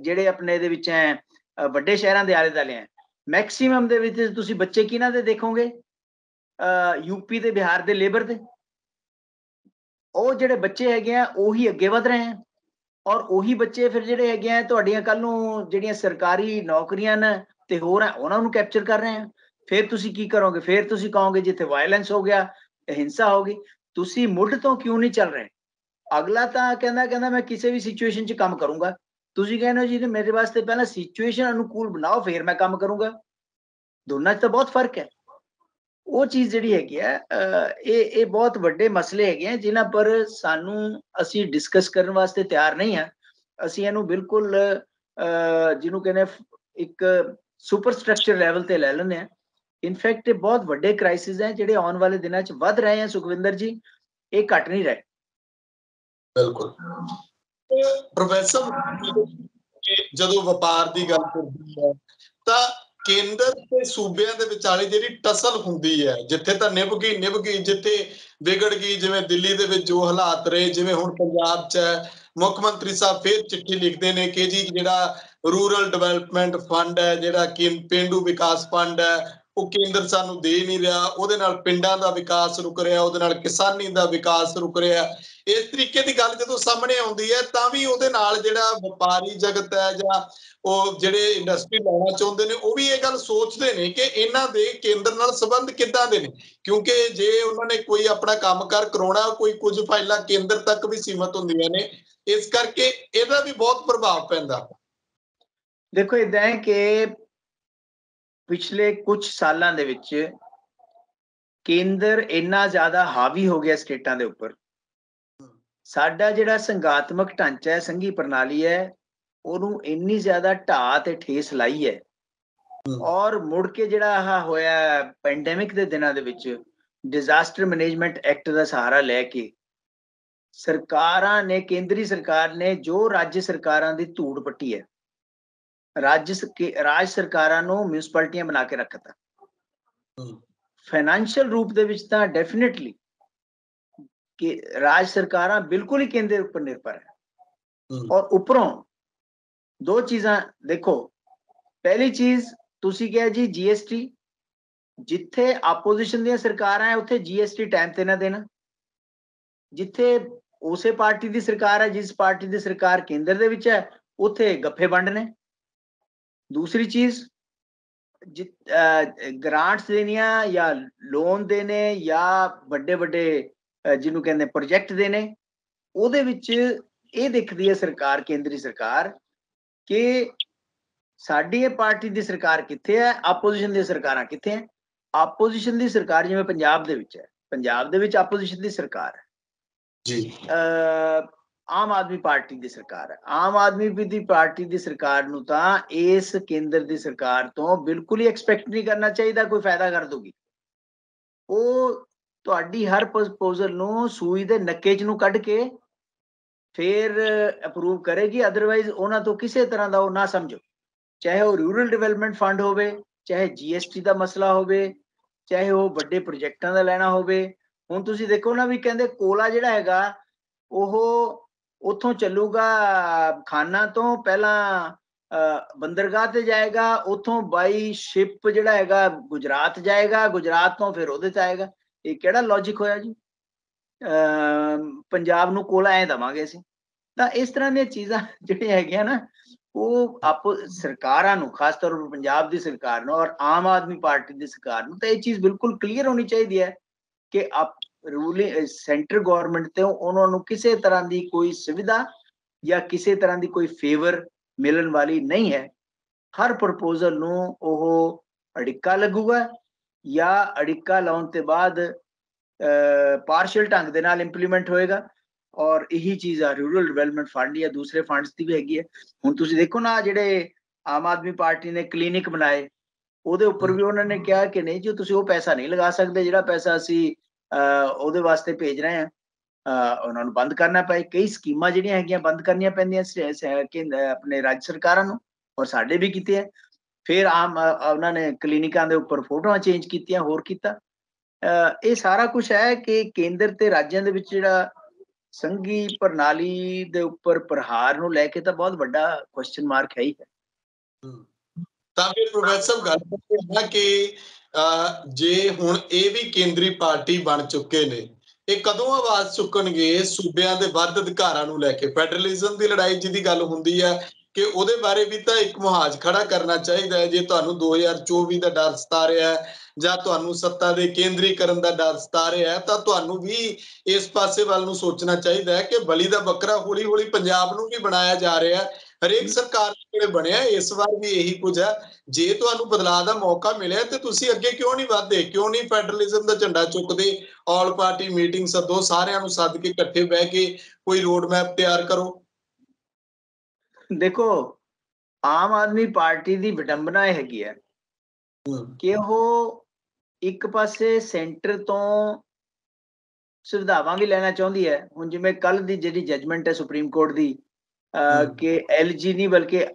ਜਿਹੜੇ ਆਪਣੇ ਦੇ ਵਿੱਚ ਹੈ ਵੱਡੇ ਸ਼ਹਿਰਾਂ ਦੇ ਆਲੇ ਦਾਲੇ ਹੈ ਮੈਕਸਿਮਮ ਦੇ ਵਿੱਚ ਤੁਸੀਂ ਬੱਚੇ ਕਿਹਨਾਂ ਦੇ ਦੇਖੋਗੇ? ਯੂਪੀ ਤੇ ਬਿਹਾਰ ਦੇ ਲੇਬਰ ਦੇ। ਉਹ ਜਿਹੜੇ ਬੱਚੇ ਹੈਗੇ ਆ, ਉਹੀ ਅੱਗੇ ਵਧ ਰਹੇ ਆ ਔਰ ਉਹੀ ਬੱਚੇ ਫਿਰ ਜਿਹੜੇ ਹੈਗੇ ਆ, ਤੁਹਾਡੀਆਂ ਕੱਲ ਨੂੰ ਜਿਹੜੀਆਂ ਸਰਕਾਰੀ ਨੌਕਰੀਆਂ ਨੇ ਤੇ ਹੋਰ ਆ, ਉਹਨਾਂ ਨੂੰ ਕੈਪਚਰ ਕਰ ਰਹੇ ਆ। ਫਿਰ ਤੁਸੀਂ ਕੀ ਕਰੋਗੇ? ਫਿਰ ਤੁਸੀਂ ਕਹੋਗੇ ਜਿੱਥੇ ਵਾਇਲੈਂਸ ਹੋ ਗਿਆ ਹਿੰਸਾ ਹੋ ਗਈ। ਤੁਸੀਂ ਮੁੱਢ ਤੋਂ ਕਿਉਂ ਨਹੀਂ ਚੱਲ ਰਹੇ? ਅਗਲਾ ਤਾਂ ਕਹਿੰਦਾ ਕਹਿੰਦਾ ਮੈਂ ਕਿਸੇ ਵੀ ਸਿਚੁਏਸ਼ਨ 'ਚ ਕੰਮ ਕਰੂੰਗਾ। ਤੁਸੀਂ ਕਹਿੰਦੇ ਹੋ ਜੀ ਮੇਰੇ ਵਾਸਤੇ ਪਹਿਲਾਂ ਸਿਚੁਏਸ਼ਨ ਅਨੁਕੂਲ ਬਣਾਓ, ਫਿਰ ਮੈਂ ਕੰਮ ਕਰੂੰਗਾ। ਦੋਨਾਂ 'ਚ ਤਾਂ ਬਹੁਤ ਫ਼ਰਕ ਹੈ। ਉਹ ਚੀਜ਼ ਜਿਹੜੀ ਹੈਗੀ ਆ ਇਹ ਇਹ ਬਹੁਤ ਵੱਡੇ ਮਸਲੇ ਹੈਗੇ ਆ ਜਿਨ੍ਹਾਂ ਪਰ ਸਾਨੂੰ ਅਸੀਂ ਡਿਸਕਸ ਕਰਨ ਵਾਸਤੇ ਤਿਆਰ ਨਹੀਂ ਆ। ਅਸੀਂ ਇਹਨੂੰ ਬਿਲਕੁਲ ਜਿਹਨੂੰ ਕਹਿੰਦੇ ਇੱਕ ਸੁਪਰ ਸਟਰਕਚਰ ਲੈਵਲ ਤੇ ਲੈ ਲੈਂਦੇ ਆ। ਇਨਫੈਕਟ ਇਹ ਬਹੁਤ ਵੱਡੇ ਕ੍ਰਾਈਸਿਸ ਹੈ ਜਿਹੜੇ ਆਉਣ ਵਾਲੇ ਦਿਨਾਂ 'ਚ ਵੱਧ ਰਹੇ ਆ ਸੁਖਵਿੰਦਰ ਜੀ। ਇਹ ਘਟ ਨਹੀਂ ਰਹੇ। ਬਿਲਕੁਲ। ਪ੍ਰੋਫੈਸਰ ਜਦੋਂ ਵਪਾਰ ਦੀ ਗੱਲ ਕਰਦੀ ਹੈ ਤਾਂ ਕੇਂਦਰ ਤੇ ਸੂਬਿਆਂ ਦੇ ਵਿਚਾਲੇ ਜਿਹੜੀ ਟਸਲ ਹੁੰਦੀ ਹੈ, ਜਿੱਥੇ ਤਾਂ ਨਿਭ ਗਈ ਨਿਭ ਗਈ, ਜਿੱਥੇ ਵਿਗੜ ਗਈ, ਜਿਵੇਂ ਦਿੱਲੀ ਦੇ ਵਿੱਚ ਜੋ ਹਾਲਾਤ ਰਹੇ, ਜਿਵੇਂ ਹੁਣ ਪੰਜਾਬ 'ਚ ਮੁੱਖ ਮੰਤਰੀ ਸਾਹਿਬ ਫੇਰ ਚਿੱਠੀ ਲਿਖਦੇ ਨੇ ਕਿ ਜੀ ਜਿਹੜਾ ਰੂਰਲ ਡਿਵੈਲਪਮੈਂਟ ਫੰਡ ਹੈ, ਜਿਹੜਾ ਕਿ ਪਿੰਡੂ ਵਿਕਾਸ ਫੰਡ ਹੈ, ਉਹ ਕੇਂਦਰ ਸਾਨੂੰ ਦੇ ਨਹੀਂ ਰਿਹਾ, ਉਹਦੇ ਨਾਲ ਪਿੰਡਾਂ ਦਾ ਵਿਕਾਸ ਰੁਕ ਰਿਹਾ, ਉਹਦੇ ਨਾਲ ਕਿਸਾਨੀ ਦਾ ਵਿਕਾਸ ਰੁਕ ਰਿਹਾ ਇਸ ਤਰੀਕੇ ਦੀ ਗੱਲ ਜਦੋਂ ਸਾਹਮਣੇ ਆਉਂਦੀ ਹੈ, ਤਾਂ ਵੀ ਉਹਦੇ ਨਾਲ ਜਿਹੜਾ ਵਪਾਰੀ ਜਗਤ ਹੈ ਜਾਂ ਉਹ ਜਿਹੜੇ ਇੰਡਸਟਰੀ ਲਾਉਣਾ ਚਾਹੁੰਦੇ ਨੇ, ਉਹ ਵੀ ਇਹ ਗੱਲ ਸੋਚਦੇ ਨੇ ਕਿ ਇਹਨਾਂ ਦੇ ਕੇਂਦਰ ਨਾਲ ਸੰਬੰਧ ਕਿੱਦਾਂ ਦੇ ਨੇ? ਕਿਉਂਕਿ ਜੇ ਉਹਨਾਂ ਨੇ ਕੋਈ ਆਪਣਾ ਕੰਮਕਾਰ ਕਰਾਉਣਾ, ਕੋਈ ਕੁਝ ਫਾਈਲਾਂ ਕੇਂਦਰ ਤੱਕ ਵੀ ਸੀਮਤ ਹੁੰਦੀਆਂ ਨੇ, ਇਸ ਕਰਕੇ ਇਹਦਾ ਵੀ ਬਹੁਤ ਪ੍ਰਭਾਵ ਪੈਂਦਾ। ਦੇਖੋ ਇਦਾਂ ਹੈ ਕਿ ਪਿਛਲੇ ਕੁਝ ਸਾਲਾਂ ਦੇ ਵਿੱਚ ਕੇਂਦਰ ਇੰਨਾ ਜ਼ਿਆਦਾ ਹਾਵੀ ਹੋ ਗਿਆ ਸਟੇਟਾਂ ਦੇ ਉੱਪਰ। ਸਾਡਾ ਜਿਹੜਾ ਸੰਗਾਤਮਕ ਢਾਂਚਾ ਹੈ ਸੰਘੀ ਪ੍ਰਣਾਲੀ ਹੈ ਉਹਨੂੰ ਇੰਨੀ ਜ਼ਿਆਦਾ ਢਾਹ ਤੇ ਠੇਸ ਲਾਈ ਹੈ। ਔਰ ਮੁੜ ਕੇ ਜਿਹੜਾ ਆਹ ਹੋਇਆ ਪੈਂਡੈਮਿਕ ਦੇ ਦਿਨਾਂ ਦੇ ਵਿੱਚ ਡਿਜ਼ਾਸਟਰ ਮੈਨੇਜਮੈਂਟ ਐਕਟ ਦਾ ਸਹਾਰਾ ਲੈ ਕੇ ਸਰਕਾਰਾਂ ਨੇ ਕੇਂਦਰੀ ਸਰਕਾਰ ਨੇ ਜੋ ਰਾਜ ਸਰਕਾਰਾਂ ਦੀ ਧੂੜ ਪੱਟੀ ਹੈ ਰਾਜ ਰਾਜ ਸਰਕਾਰਾਂ ਨੂੰ ਮਿਊਨਿਸਪੈਲਿਟੀਆਂ ਬਣਾ ਕੇ ਰੱਖਤਾ। ਫਾਈਨੈਂਸ਼ੀਅਲ ਰੂਪ ਦੇ ਵਿੱਚ ਤਾਂ ਡੈਫੀਨਿਟਲੀ ਕਿ ਰਾਜ ਸਰਕਾਰਾਂ ਬਿਲਕੁਲ ਹੀ ਕੇਂਦਰ ਉੱਪਰ ਨਿਰਭਰ ਹੈ। ਔਰ ਉੱਪਰੋਂ ਦੋ ਚੀਜ਼ਾਂ ਦੇਖੋ। ਪਹਿਲੀ ਚੀਜ਼ ਤੁਸੀਂ ਕਿਹਾ ਜੀ ਜੀਐਸਟੀ ਜਿੱਥੇ ਆਪੋਜੀਸ਼ਨ ਦੀਆਂ ਸਰਕਾਰਾਂ ਹੈ ਉੱਥੇ ਜੀਐਸਟੀ ਟਾਈਮ ਤੇ ਨਾ ਦੇਣਾ। ਜਿੱਥੇ ਉਸੇ ਪਾਰਟੀ ਦੀ ਸਰਕਾਰ ਹੈ ਜਿਸ ਪਾਰਟੀ ਦੀ ਸਰਕਾਰ ਕੇਂਦਰ ਦੇ ਵਿੱਚ ਹੈ ਉੱਥੇ ਗੱਫੇ ਵੰਡ ਨੇ। ਦੂਸਰੀ ਚੀਜ਼ ਗ੍ਰਾਂਟਸ ਦੇਣੀਆਂ ਜਾਂ ਲੋਨ ਦੇਣੇ ਜਾਂ ਵੱਡੇ ਵੱਡੇ ਜਿਹਨੂੰ ਕਹਿੰਦੇ ਪ੍ਰੋਜੈਕਟ ਦੇਣੇ ਉਹਦੇ ਵਿੱਚ ਇਹ ਦਿਖਦੀ ਹੈ ਸਰਕਾਰ ਕੇਂਦਰੀ ਸਰਕਾਰ ਕਿ ਸਾਡੀ ਇਹ ਪਾਰਟੀ ਦੀ ਸਰਕਾਰ ਕਿੱਥੇ ਹੈ ਆਪੋਜੀਸ਼ਨ ਦੀ ਸਰਕਾਰਾਂ ਕਿੱਥੇ ਹੈ? ਆਪੋਜੀਸ਼ਨ ਦੀ ਸਰਕਾਰ ਜਿਵੇਂ ਪੰਜਾਬ ਦੇ ਵਿੱਚ ਹੈ ਪੰਜਾਬ ਦੇ ਵਿੱਚ ਆਪੋਜੀਸ਼ਨ ਦੀ ਸਰਕਾਰ ਹੈ। ਜੀ। ਆਮ ਆਦਮੀ ਪਾਰਟੀ ਦੀ ਸਰਕਾਰ ਹੈ। ਆਮ ਆਦਮੀ ਦੀ ਪਾਰਟੀ ਦੀ ਸਰਕਾਰ ਨੂੰ ਤਾਂ ਇਸ ਕੇਂਦਰ ਦੀ ਸਰਕਾਰ ਤੋਂ ਬਿਲਕੁਲ ਹੀ ਐਕਸਪੈਕਟ ਨਹੀਂ ਕਰਨਾ ਚਾਹੀਦਾ ਕੋਈ ਫਾਇਦਾ ਕਰ ਦੂਗੀ ਉਹ ਤੁਹਾਡੀ ਹਰ ਪ੍ਰਪੋਜ਼ਲ ਨੂੰ ਸੂਈ ਦੇ ਨੱਕੇ 'ਚ ਨੂੰ ਕੱਢ ਕੇ ਫਿਰ ਅਪਰੂਵ ਕਰੇਗੀ ਅਦਰਵਾਈਜ਼ ਉਹਨਾਂ ਤੋਂ ਕਿਸੇ ਤਰ੍ਹਾਂ ਦਾ ਉਹ ਨਾ ਸਮਝੋ। ਚਾਹੇ ਉਹ ਰੂਰਲ ਡਿਵੈਲਪਮੈਂਟ ਫੰਡ ਹੋਵੇ, ਚਾਹੇ ਜੀਐਸਟੀ ਦਾ ਮਸਲਾ ਹੋਵੇ, ਚਾਹੇ ਉਹ ਵੱਡੇ ਪ੍ਰੋਜੈਕਟਾਂ ਦਾ ਲੈਣਾ ਹੋਵੇ, ਹੁਣ ਤੁਸੀਂ ਦੇਖੋ ਨਾ ਵੀ ਕਹਿੰਦੇ ਕੋਲਾ ਜਿਹੜਾ ਹੈਗਾ, ਉਹ ਉੱਥੋਂ ਚੱਲੂਗਾ ਖਾਨਾ ਤੋਂ ਪਹਿਲਾਂ ਬੰਦਰਗਾਹ ਤੇ ਜਾਏਗਾ, ਉੱਥੋਂ ਬਾਈ ਸ਼ਿਪ ਜਿਹੜਾ ਹੈਗਾ ਗੁਜਰਾਤ ਜਾਏਗਾ, ਗੁਜਰਾਤ ਤੋਂ ਫਿਰ ਉਹਦੇ ਤੇ ਆਏਗਾ। ਇਹ ਕਿਹੜਾ ਲੌਜੀਕ ਹੋਇਆ ਜੀ? ਪੰਜਾਬ ਨੂੰ ਕੋਲਾ ਐ ਦਵਾਂਗੇ ਅਸੀਂ। ਤਾਂ ਇਸ ਤਰ੍ਹਾਂ ਦੀਆਂ ਚੀਜ਼ਾਂ ਜਿਹੜੀਆਂ ਹੈਗੀਆਂ ਨਾ, ਉਹ ਆਪ ਸਰਕਾਰਾਂ ਨੂੰ, ਖਾਸ ਤੌਰ 'ਤੇ ਪੰਜਾਬ ਦੀ ਸਰਕਾਰ ਨੂੰ ਔਰ ਆਮ ਆਦਮੀ ਪਾਰਟੀ ਦੀ ਸਰਕਾਰ ਨੂੰ, ਤਾਂ ਇਹ ਚੀਜ਼ ਬਿਲਕੁਲ ਕਲੀਅਰ ਹੋਣੀ ਚਾਹੀਦੀ ਹੈ ਕਿ ਆਪ ਰੂਲਿੰਗ ਸੈਂਟਰ ਗਵਰਨਮੈਂਟ ਤੇ ਉਹਨਾਂ ਨੂੰ ਕਿਸੇ ਤਰ੍ਹਾਂ ਦੀ ਕੋਈ ਸੁਵਿਧਾ ਜਾਂ ਕਿਸੇ ਤਰ੍ਹਾਂ ਦੀ ਕੋਈ ਫੇਵਰ ਮਿਲਣ ਵਾਲੀ ਨਹੀਂ ਹੈ। ਹਰ ਪ੍ਰਪੋਜ਼ਲ ਨੂੰ ਉਹ ਅੜਿੱਕਾ ਲੱਗੂਗਾ ਜਾਂ ਅੜਿੱਕਾ ਲਾਉਣ ਤੇ ਬਾਅਦ ਪਾਰਸ਼ਲ ਢੰਗ ਦੇ ਨਾਲ ਇੰਪਲੀਮੈਂਟ ਹੋਏਗਾ। ਔਰ ਇਹੀ ਚੀਜ਼ ਆ ਰੂਰਲ ਡਿਵੈਲਪਮੈਂਟ ਫੰਡ ਜਾਂ ਦੂਸਰੇ ਫੰਡਸ ਦੀ ਵੀ ਹੈਗੀ ਹੈ। ਹੁਣ ਤੁਸੀਂ ਦੇਖੋ ਨਾ, ਜਿਹੜੇ ਆਮ ਆਦਮੀ ਪਾਰਟੀ ਨੇ ਕਲੀਨਿਕ ਬਣਾਏ, ਉਹਦੇ ਉੱਪਰ ਵੀ ਉਹਨਾਂ ਨੇ ਕਿਹਾ ਕਿ ਨਹੀਂ ਜੀ, ਤੁਸੀਂ ਉਹ ਪੈਸਾ ਨਹੀਂ ਲਗਾ ਸਕਦੇ, ਜਿਹੜਾ ਪੈਸਾ ਅਸੀਂ ਉਹਦੇ ਵਾਸਤੇ ਭੇਜ ਰਹੇ ਆ ਉਹਨਾਂ ਨੂੰ ਬੰਦ ਕਰਨਾ ਪਏ। ਕਈ ਸਕੀਮਾਂ ਜਿਹੜੀਆਂ ਹੈਗੀਆਂ ਬੰਦ ਕਰਨੀਆਂ ਪੈਂਦੀਆਂ ਆਪਣੇ ਰਾਜ ਸਰਕਾਰਾਂ ਨੂੰ, ਔਰ ਸਾਡੇ ਵੀ ਕੀਤੇ ਆ। ਫਿਰ ਆਮ ਉਹਨਾਂ ਨੇ ਕਲੀਨਿਕਾਂ ਦੇ ਉੱਪਰ ਫੋਟੋਆਂ ਚੇਂਜ ਕੀਤੀਆਂ, ਹੋਰ ਕੀਤਾ। ਇਹ ਸਾਰਾ ਕੁਝ ਹੈ ਕਿ ਕੇਂਦਰ ਤੇ ਰਾਜਾਂ ਦੇ ਵਿੱਚ ਜਿਹੜਾ ਸੰਘੀ ਪ੍ਰਣਾਲੀ ਦੇ ਉੱਪਰ ਪ੍ਰਹਾਰ ਨੂੰ ਲੈ ਕੇ ਤਾਂ ਬਹੁਤ ਵੱਡਾ ਕੁਐਸਚਨ ਮਾਰਕ ਹੈ ਹੀ ਹੈ। ਤਾਂ ਫਿਰ ਪ੍ਰੋਫੈਸਰ ਗੱਲ ਕਰਦੇ ਹਾਂ ਕਿ ਜੇ ਹੁਣ ਇਹ ਵੀ ਕੇਂਦਰੀ ਪਾਰਟੀ ਬਣ ਚੁੱਕੇ ਨੇ, ਇਹ ਕਦੋਂ ਆਵਾਜ਼ ਚੁੱਕਣਗੇ ਸੂਬਿਆਂ ਦੇ ਵੱਧ ਅਧਿਕਾਰਾਂ ਨੂੰ ਲੈ ਕੇ? ਫੈਡਰਲਿਜ਼ਮ ਦੀ ਲੜਾਈ ਜਿਹਦੀ ਗੱਲ ਹੁੰਦੀ ਹੈ ਕਿ ਉਹਦੇ ਬਾਰੇ ਵੀ ਤਾਂ ਇੱਕ ਮੁਹਾਜ਼ ਖੜਾ ਕਰਨਾ ਚਾਹੀਦਾ ਹੈ। ਜੇ ਤੁਹਾਨੂੰ 2024 ਦਾ ਡਰ ਸਤਾ ਰਿਹਾ ਹੈ ਜਾਂ ਤੁਹਾਨੂੰ ਸੱਤਾ ਦੇ ਕੇਂਦਰੀਕਰਨ ਦਾ ਡਰ ਸਤਾ ਰਿਹਾ ਹੈ ਤਾਂ ਤੁਹਾਨੂੰ ਵੀ ਇਸ ਪਾਸੇ ਵੱਲ ਨੂੰ ਸੋਚਣਾ ਚਾਹੀਦਾ ਹੈ ਕਿ ਬਲੀ ਦਾ ਬੱਕਰਾ ਹੌਲੀ ਹੌਲੀ ਪੰਜਾਬ ਨੂੰ ਵੀ ਬਣਾਇਆ ਜਾ ਰਿਹਾ ਹੈ। ਹਰੇਕ ਸਰਕਾਰ ਜਿਹੜੇ ਬਣਿਆ ਇਸ ਵਾਰ ਵੀ ਇਹੀ ਕੁਝ ਹੈ। ਜੇ ਤੁਹਾਨੂੰ ਬਦਲਾਅ ਦਾ ਮੌਕਾ ਮਿਲਿਆ ਤੇ ਤੁਸੀਂ ਅੱਗੇ ਕਿਉਂ ਨਹੀਂ ਵਧਦੇ? ਕਿਉਂ ਨਹੀਂ ਫੈਡਰਲਿਜ਼ਮ ਦਾ ਝੰਡਾ ਚੁੱਕਦੇ? ਆਲ ਪਾਰਟੀ ਮੀਟਿੰਗ ਸੱਦੋ ਸਾਰਿਆਂ ਨੂੰ ਸੱਦ ਕੇ ਇਕੱਠੇ ਬਹਿ ਕੇ ਕੋਈ ਰੋਡ ਮੈਪ ਤਿਆਰ ਕਰੋ। ਦੇਖੋ ਆਮ ਆਦਮੀ ਪਾਰਟੀ ਦੀ ਵਿਡੰਬਨਾ ਇਹ ਹੈਗੀ ਹੈ ਕਿ ਉਹ ਇੱਕ ਪਾਸੇ ਸੈਂਟਰ ਤੋਂ ਸੁਵਿਧਾਵਾਂ ਵੀ ਲੈਣਾ ਚਾਹੁੰਦੀ ਹੈ। ਹੁਣ ਜਿਵੇਂ ਕੱਲ ਦੀ ਜਿਹੜੀ ਜਜਮੈਂਟ ਹੈ ਸੁਪਰੀਮ ਕੋਰਟ ਦੀ ਕਿ ਐਲਜੀ ਨਹੀਂ ਬਲਕਿ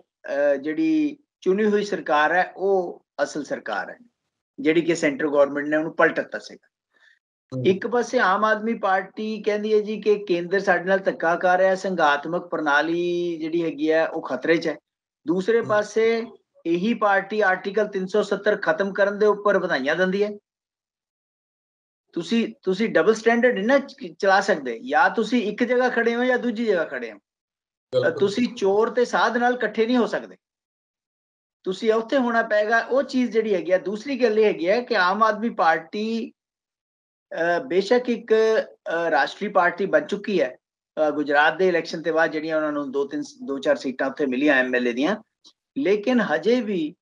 ਜਿਹੜੀ ਚੁਣੀ ਹੋਈ ਸਰਕਾਰ ਹੈ ਉਹ ਅਸਲ ਸਰਕਾਰ ਹੈ ਜਿਹੜੀ ਕਿ ਸੈਂਟਰ ਗਵਰਨਮੈਂਟ ਨੇ ਉਹਨੂੰ ਪਲਟ ਦਿੱਤਾ ਸੀਗਾ। ਇੱਕ ਪਾਸੇ ਆਮ ਆਦਮੀ ਪਾਰਟੀ ਕਹਿੰਦੀ ਹੈ ਜੀ ਕਿ ਕੇਂਦਰ ਸਾਡੇ ਨਾਲ ਧੱਕਾ ਕਰ ਰਿਹਾ ਸੰਘਾਤਮਕ ਪ੍ਰਣਾਲੀ ਜਿਹੜੀ ਹੈਗੀ ਹੈ ਉਹ ਖਤਰੇ 'ਚ ਹੈ। ਦੂਸਰੇ ਪਾਸੇ ਇਹੀ ਪਾਰਟੀ ਆਰਟੀਕਲ 370 ਖਤਮ ਕਰਨ ਦੇ ਉੱਪਰ ਵਧਾਈਆਂ ਦਿੰਦੀ ਹੈ। ਤੁਸੀਂ ਤੁਸੀਂ ਡਬਲ ਸਟੈਂਡਰਡ ਨਾ ਚਲਾ ਸਕਦੇ। ਜਾਂ ਤੁਸੀਂ ਇੱਕ ਜਗ੍ਹਾ ਖੜੇ ਹੋ ਜਾਂ ਦੂਜੀ ਜਗ੍ਹਾ ਖੜੇ ਹੋ। ਤੁਸੀਂ ਚੋਰ ਤੇ ਸਾਧ ਨਾਲ ਇਕੱਠੇ ਨਹੀਂ ਹੋ ਸਕਦੇ। ਤੁਸੀਂ ਉੱਥੇ ਹੋਣਾ ਪਏਗਾ। ਉਹ ਚੀਜ਼ ਜਿਹੜੀ ਹੈਗੀ ਆ ਦੂਸਰੀ ਗੱਲ ਇਹ ਹੈਗੀ ਹੈ ਕਿ ਆਮ ਆਦਮੀ ਪਾਰਟੀ ਬੇਸ਼ੱਕ ਇੱਕ ਰਾਸ਼ਟਰੀ ਪਾਰਟੀ ਬਣ ਚੁੱਕੀ ਹੈ। ਗੁਜਰਾਤ ਦੇ ਇਲੈਕਸ਼ਨ ਤੇ ਬਾਅਦ ਜਿਹੜੀਆਂ ਉਹਨਾਂ ਨੂੰ ਦੋ ਤਿੰਨ, ਦੋ ਚਾਰ ਸੀਟਾਂ ਉੱਥੇ ਮਿਲੀਆਂ ਐਮਐਲਏ ਦੀਆਂ। ਲੇਕਿਨ ਹਜੇ ਵੀ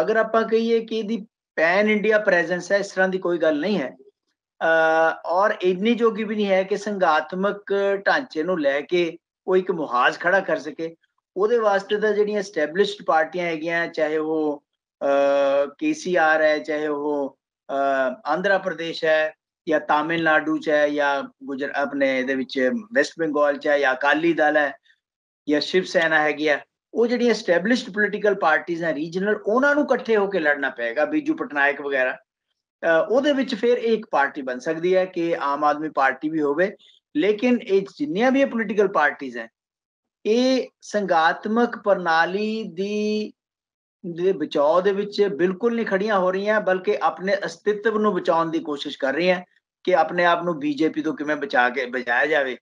ਅਗਰ ਆਪਾਂ ਕਹੀਏ ਕਿ ਇਹਦੀ ਪੈਨ ਇੰਡੀਆ ਪ੍ਰੈਜ਼ੈਂਸ ਹੈ, ਇਸ ਤਰ੍ਹਾਂ ਦੀ ਕੋਈ ਗੱਲ ਨਹੀਂ ਹੈ। ਔਰ ਇੰਨੀ ਜੋਗੀ ਵੀ ਨਹੀਂ ਹੈ ਕਿ ਸੰਘਾਤਮਕ ਢਾਂਚੇ ਨੂੰ ਲੈ ਕੇ ਉਹ ਇੱਕ ਮੁਹਾਜ਼ ਖੜਾ ਕਰ ਸਕੇ। ਉਹਦੇ ਵਾਸਤੇ ਤਾਂ ਜਿਹੜੀਆਂ ਐਸਟੈਬਲਿਸ਼ਡ ਪਾਰਟੀਆਂ ਹੈਗੀਆਂ, ਚਾਹੇ ਉਹ ਕੇਸੀਆਰ ਹੈ, ਚਾਹੇ ਉਹ ਆਂਧਰਾ ਪ੍ਰਦੇਸ਼ ਹੈ ਜਾਂ ਤਾਮਿਲਨਾਡੂ ਚ ਹੈ ਜਾਂ ਗੁਜਰ, ਆਪਣੇ ਇਹਦੇ ਵਿੱਚ ਵੈਸਟ ਬੰਗਾਲ ਚ ਹੈ ਜਾਂ ਅਕਾਲੀ ਦਲ ਹੈ ਜਾਂ ਸ਼ਿਵ ਸੈਨਾ ਹੈਗੀ ਆ ਉਹ ਜਿਹੜੀਆਂ ਐਸਟੈਬਲਿਸ਼ਡ ਪੋਲੀਟੀਕਲ ਪਾਰਟੀਆਂ ਹੈ ਰੀਜਨਲ ਉਹਨਾਂ ਨੂੰ ਇਕੱਠੇ ਹੋ ਕੇ ਲੜਨਾ ਪਏਗਾ, ਬੀਜੂ ਪਟਨਾਇਕ ਵਗੈਰਾ। ਉਹਦੇ ਵਿੱਚ ਫਿਰ ਇੱਕ ਪਾਰਟੀ ਬਣ ਸਕਦੀ ਹੈ ਕਿ ਆਮ ਆਦਮੀ ਪਾਰਟੀ ਵੀ ਹੋਵੇ, ਲੇਕਿਨ ਇਹ ਜਿੰਨੀਆਂ ਵੀ ਪੋਲੀਟੀਕਲ ਪਾਰਟੀਆਂ ਹੈ, ਇਹ ਸੰਗਾਤਮਕ ਪ੍ਰਣਾਲੀ ਦੀ ਦੇ ਬਚਾਅ ਦੇ ਵਿੱਚ ਬਿਲਕੁਲ ਨਹੀਂ ਖੜੀਆਂ ਹੋ ਰਹੀਆਂ, ਬਲਕਿ ਆਪਣੇ ਅਸਤਿਤਵ ਨੂੰ ਬਚਾਉਣ ਦੀ ਕੋਸ਼ਿਸ਼ ਕਰ ਰਹੀਆਂ ਕਿ ਆਪਣੇ ਆਪ ਨੂੰ ਬੀਜੇਪੀ ਤੋਂ ਕਿਵੇਂ ਬਚਾ ਕੇ ਬਚਾਇਆ ਜਾਵੇ।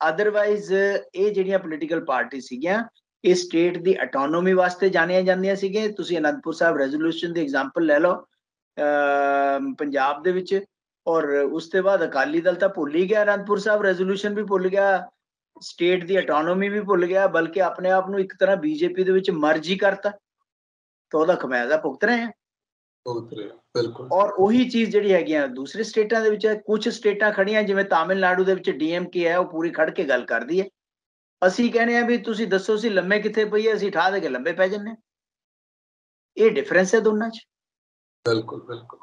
ਅਦਰਵਾਈਜ਼ ਇਹ ਜਿਹੜੀਆਂ ਪੋਲੀਟੀਕਲ ਪਾਰਟੀ ਸੀਗੀਆਂ, ਇਹ ਸਟੇਟ ਦੀ ਆਟੋਨੋਮੀ ਵਾਸਤੇ ਜਾਣੀਆਂ ਜਾਂਦੀਆਂ ਸੀਗੇ ਤੁਸੀਂ ਅਨੰਦਪੁਰ ਸਾਹਿਬ ਰੈਜ਼ੋਲੂਸ਼ਨ ਦੀ ਐਗਜ਼ਾਮਪਲ ਲੈ ਲਓ ਪੰਜਾਬ ਦੇ ਵਿੱਚ, ਔਰ ਉਸ ਤੋਂ ਬਾਅਦ ਅਕਾਲੀ ਦਲ ਤਾਂ ਭੁੱਲ ਹੀ ਗਿਆ, ਅਨੰਦਪੁਰ ਸਾਹਿਬ ਰੈਜ਼ੋਲੂਸ਼ਨ ਵੀ ਭੁੱਲ ਗਿਆ ਸਟੇਟ ਦੀ ਆਟੋਨੋਮੀ ਵੀ ਭੁੱਲ ਗਿਆ, ਬਲਕਿ ਆਪਣੇ ਆਪ ਨੂੰ ਇੱਕ ਤਰ੍ਹਾਂ ਬੀਜੇਪੀ ਦੇ ਵਿੱਚ ਮਰਜ਼ੀ ਕਰਤਾ। ਤਾਂ ਉਹਦਾ ਖਮਿਆਜ਼ਾ ਭੁਗਤ ਰਹੇ ਆ। ਭੁਗਤ ਰਹੇ ਬਿਲਕੁਲ। ਔਰ ਉਹੀ ਚੀਜ਼ ਜਿਹੜੀ ਹੈਗੀਆਂ ਦੂਸਰੇ ਸਟੇਟਾਂ ਦੇ ਵਿੱਚ ਕੁਝ ਸਟੇਟਾਂ ਖੜੀਆਂ ਜਿਵੇਂ ਤਾਮਿਲਨਾਡੂ ਦੇ ਵਿੱਚ ਡੀਐਮਕੇ ਹੈ ਉਹ ਪੂਰੀ ਖੜ ਕੇ ਗੱਲ ਕਰਦੀ ਹੈ ਅਸੀਂ ਕਹਿੰਦੇ ਆ ਵੀ ਤੁਸੀਂ ਦੱਸੋ ਸੀ ਲੰਮੇ ਕਿੱਥੇ ਪਈ ਹੈ ਅਸੀਂ ਠਾ ਦੇ ਕੇ ਲੰਬੇ ਪੈ ਜੰਨੇ ਇਹ ਡਿਫਰੈਂਸ ਹੈ ਦੋਨਾਂ 'ਚ। ਬਿਲਕੁਲ ਬਿਲਕੁਲ।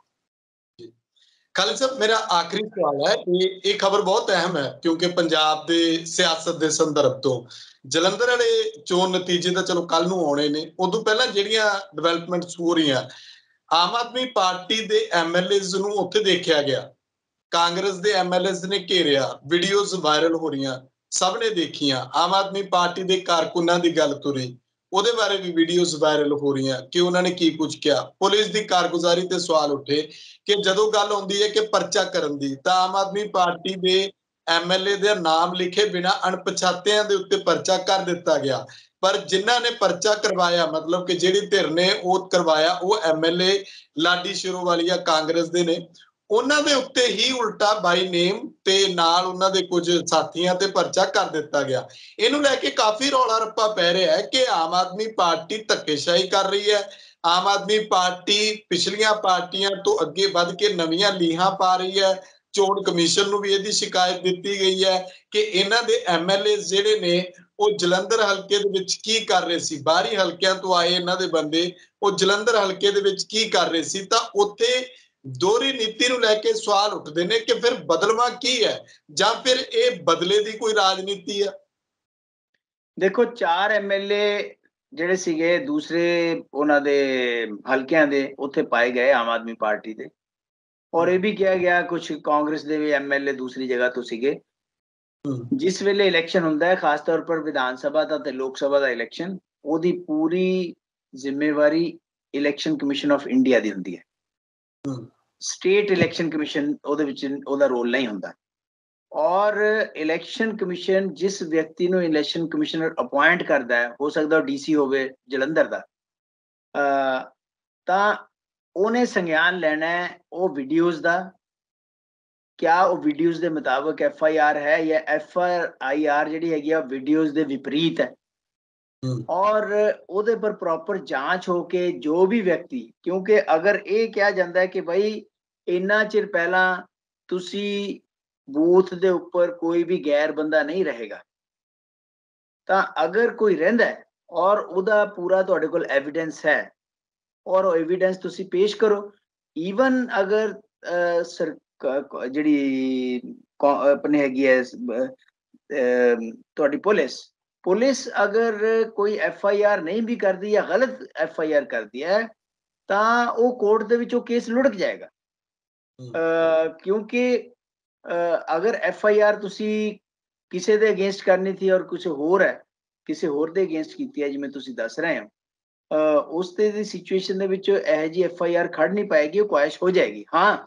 ਖਾਲਿਦ ਸਾਹਿਬ ਮੇਰਾ ਆਖਰੀ ਸਵਾਲ ਹੈ ਇਹ ਇਹ ਖਬਰ ਬਹੁਤ ਅਹਿਮ ਹੈ ਕਿਉਂਕਿ ਪੰਜਾਬ ਦੇ ਸਿਆਸਤ ਦੇ ਸੰਦਰਭ ਤੋਂ। ਜਲੰਧਰ ਵਾਲੇ ਚੋਣ ਨਤੀਜੇ ਤਾਂ ਚਲੋ ਕੱਲ ਨੂੰ ਆਉਣੇ ਨੇ। ਉਦੋਂ ਪਹਿਲਾਂ ਜਿਹੜੀਆਂ ਡਿਵੈਲਪਮੈਂਟਸ ਹੋ ਰਹੀਆਂ, ਆਮ ਆਦਮੀ ਪਾਰਟੀ ਦੇ ਐਮਐਲਏਜ਼ ਨੂੰ ਉੱਥੇ ਦੇਖਿਆ ਗਿਆ। ਕਾਂਗਰਸ ਦੇ ਐਮਐਲਏਜ਼ ਨੇ ਘੇਰਿਆ ਵੀਡੀਓਜ਼ ਵਾਇਰਲ ਹੋ ਰਹੀਆਂ, ਸਭ ਨੇ ਦੇਖੀਆਂ। ਆਮ ਆਦਮੀ ਪਾਰਟੀ ਦੇ ਕਾਰਕੁਨਾਂ ਦੀ ਗੱਲ ਤੁਰੀ, ਉਹਦੇ ਬਾਰੇ ਵੀ ਵੀਡੀਓਜ਼ ਵਾਇਰਲ ਹੋ ਰਹੀਆਂ ਕਿ ਉਹਨਾਂ ਨੇ ਕੀ ਕੁਝ ਕਿਹਾ। ਪੁਲਿਸ ਦੀ ਕਾਰਗੁਜ਼ਾਰੀ ਤੇ ਸਵਾਲ ਉੱਠੇ ਕਿ ਜਦੋਂ ਗੱਲ ਆਉਂਦੀ ਹੈ ਕਿ ਪਰਚਾ ਕਰਨ ਦੀ, ਤਾਂ ਆਮ ਆਦਮੀ ਪਾਰਟੀ ਦੇ ਐਮਐਲਏ ਦੇ ਨਾਮ ਲਿਖੇ ਬਿਨਾ ਅਣਪਛਾਤਿਆਂ ਦੇ ਉੱਤੇ ਪਰਚਾ ਕਰ ਦਿੱਤਾ ਗਿਆ। ਪਰ ਜਿਨ੍ਹਾਂ ਨੇ ਪਰਚਾ ਕਰਵਾਇਆ, ਮਤਲਬ ਕਿ ਜਿਹੜੀ ਧਿਰ ਨੇ ਉਹ ਕਰਵਾਇਆ, ਉਹ ਐਮਐਲਏ ਲਾਡੀ ਸ਼ਿਰੋਵਾਲੀਆ ਕਾਂਗਰਸ ਦੇ ਨੇ। ਉਹਨਾਂ ਦੇ ਉੱਤੇ ਹੀ ਉਲਟਾ ਬਾਈ ਨੇਮ ਤੇ ਨਾਲ ਉਹਨਾਂ ਦੇ ਕੁਝ ਸਾਥੀਆਂ ਤੇ ਪਰਚਾ ਕਰ ਦਿੱਤਾ ਗਿਆ। ਇਹਨੂੰ ਲੈ ਕੇ ਕਾਫੀ ਰੌਲਾ ਰੱਪਾ ਪੈ ਰਿਹਾ ਹੈ ਕਿ ਆਮ ਆਦਮੀ ਪਾਰਟੀ ਧੱਕੇਸ਼ਾਹੀ ਕਰ ਰਹੀ ਹੈ। ਆਮ ਆਦਮੀ ਪਾਰਟੀ ਪਿਛਲੀਆਂ ਪਾਰਟੀਆਂ ਤੋਂ ਅੱਗੇ ਵੱਧ ਕੇ ਨਵੀਆਂ ਲੀਹਾਂ ਪਾ ਰਹੀ ਹੈ। ਚੋਣ ਕਮਿਸ਼ਨ ਨੂੰ ਵੀ ਇਹਦੀ ਸ਼ਿਕਾਇਤ ਦਿੱਤੀ ਗਈ ਹੈ ਕਿ ਇਹਨਾਂ ਦੇ ਐਮਐਲਏ ਜਿਹੜੇ ਨੇ, ਉਹ ਜਲੰਧਰ ਹਲਕੇ ਦੇ ਵਿੱਚ ਕੀ ਕਰ ਰਹੇ ਸੀ? ਬਾਹਰੀ ਹਲਕਿਆਂ ਤੋਂ ਆਏ ਇਹਨਾਂ ਦੇ ਬੰਦੇ, ਉਹ ਜਲੰਧਰ ਹਲਕੇ ਦੇ ਵਿੱਚ ਕੀ ਕਰ ਰਹੇ ਸੀ? ਤਾਂ ਉੱਥੇ ਦੋਹਰੀ ਨੀਤੀ ਨੂੰ ਲੈ ਕੇ ਸਵਾਲ ਉੱਠਦੇ ਨੇ ਕਿ ਫਿਰ ਬਦਲਵਾ ਕੀ ਹੈ? ਜਾਂ ਫਿਰ ਇਹ ਬਦਲੇ ਦੀ ਕੋਈ ਰਾਜਨੀਤੀ ਹੈ? ਦੇਖੋ, ਚਾਰ ਐਮਐਲਏ ਜਿਹੜੇ ਸੀਗੇ, ਦੂਸਰੇ ਉਹਨਾਂ ਦੇ ਹਲਕਿਆਂ ਦੇ, ਉੱਥੇ ਪਾਏ ਗਏ ਆਮ ਆਦਮੀ ਪਾਰਟੀ ਦੇ। ਔਰ ਇਹ ਵੀ ਕਿਹਾ ਗਿਆ ਕੁਝ ਕਾਂਗਰਸ ਦੇ ਵੀ ਐਮਐਲਏ ਦੂਸਰੀ ਜਗ੍ਹਾ ਤੋਂ ਸੀਗੇ। ਜਿਸ ਵੇਲੇ ਇਲੈਕਸ਼ਨ ਹੁੰਦਾ ਹੈ ਖਾਸ ਤੌਰ ਪਰ ਵਿਧਾਨ ਸਭਾ ਦਾ ਤੇ ਲੋਕ ਸਭਾ ਦਾ ਇਲੈਕਸ਼ਨ ਉਹਦੀ ਪੂਰੀ ਜ਼ਿੰਮੇਵਾਰੀ ਇਲੈਕਸ਼ਨ ਕਮਿਸ਼ਨ ਆਫ ਇੰਡੀਆ ਦੀ ਹੁੰਦੀ ਹੈ। ਸਟੇਟ ਇਲੈਕਸ਼ਨ ਕਮਿਸ਼ਨ ਉਹਦੇ ਵਿੱਚ ਉਹਦਾ ਰੋਲ ਨਹੀਂ ਹੁੰਦਾ। ਔਰ ਇਲੈਕਸ਼ਨ ਕਮਿਸ਼ਨ ਜਿਸ ਵਿਅਕਤੀ ਨੂੰ ਇਲੈਕਸ਼ਨ ਕਮਿਸ਼ਨਰ ਅਪਾਇੰਟ ਕਰਦਾ ਹੈ ਹੋ ਸਕਦਾ ਉਹ ਡੀਸੀ ਹੋਵੇ ਜਲੰਧਰ ਦਾ ਤਾਂ ਉਹਨੇ ਸੰਗਿਆਨ ਲੈਣਾ ਹੈ ਉਹ ਵੀਡੀਓਜ਼ ਦਾ। ਕਿਆ ਉਹ ਵੀਡੀਓਜ਼ ਦੇ ਮੁਤਾਬਕ ਐਫ ਆਈ ਆਰ ਹੈ ਜਾਂ ਐਫ ਆਈ ਆਰ ਜਿਹੜੀ ਹੈਗੀ ਆ ਵੀਡੀਓਜ਼ ਦੇ ਵਿਪਰੀਤ ਹੈ। ਔਰ ਉਹਦੇ ਪਰ ਪ੍ਰੋਪਰ ਜਾਂਚ ਹੋ ਕੇ ਜੋ ਵੀ ਵਿਅਕਤੀ ਕਿਉਂਕਿ ਅਗਰ ਇਹ ਕਿਹਾ ਜਾਂਦਾ ਹੈ ਕਿ ਭਾਈ ਇੰਨਾ ਚਿਰ ਪਹਿਲਾਂ ਤੁਸੀਂ ਬੂਥ ਦੇ ਉੱਪਰ ਕੋਈ ਵੀ ਗੈਰ ਬੰਦਾ ਨਹੀਂ ਰਹੇਗਾ ਤਾਂ ਅਗਰ ਕੋਈ ਰਹਿੰਦਾ ਹੈ ਔਰ ਉਹਦਾ ਪੂਰਾ ਤੁਹਾਡੇ ਕੋਲ ਐਵੀਡੈਂਸ ਹੈ ਔਰ ਉਹ ਐਵੀਡੈਂਸ ਤੁਸੀਂ ਪੇਸ਼ ਕਰੋ। ਈਵਨ ਅਗਰ ਸਰ ਜਿਹੜੀ ਆਪਣੇ ਹੈਗੀ ਹੈ ਤੁਹਾਡੀ ਪੁਲਿਸ। ਪੁਲਿਸ ਅਗਰ ਕੋਈ ਐਫ ਆਈ ਆਰ ਨਹੀਂ ਵੀ ਕਰਦੀ ਜਾਂ ਗਲਤ ਐਫ ਆਈ ਆਰ ਕਰਦੀ ਹੈ ਤਾਂ ਉਹ ਕੋਰਟ ਦੇ ਵਿੱਚ ਉਹ ਕੇਸ ਲੁੜਕ ਜਾਏਗਾ। ਕਿਉਂਕਿ ਅਗਰ ਐਫ ਆਈ ਆਰ ਤੁਸੀਂ ਕਿਸੇ ਦੇ ਅਗੇਂਸਟ ਕਰਨੀ ਸੀ ਔਰ ਕੁਝ ਹੋਰ ਹੈ ਕਿਸੇ ਹੋਰ ਦੇ ਅਗੇਂਸਟ ਕੀਤੀ ਹੈ ਜਿਵੇਂ ਤੁਸੀਂ ਦੱਸ ਰਹੇ ਹੋ ਉਸ ਤੇ ਦੀ ਸਿਚੁਏਸ਼ਨ ਦੇ ਵਿੱਚ ਇਹ ਜੀ ਐਫ ਆਈ ਆਰ ਖੜ ਨਹੀਂ ਪਾਏਗੀ ਉਹ ਕੁਐਸ਼ ਹੋ ਜਾਏਗੀ। ਹਾਂ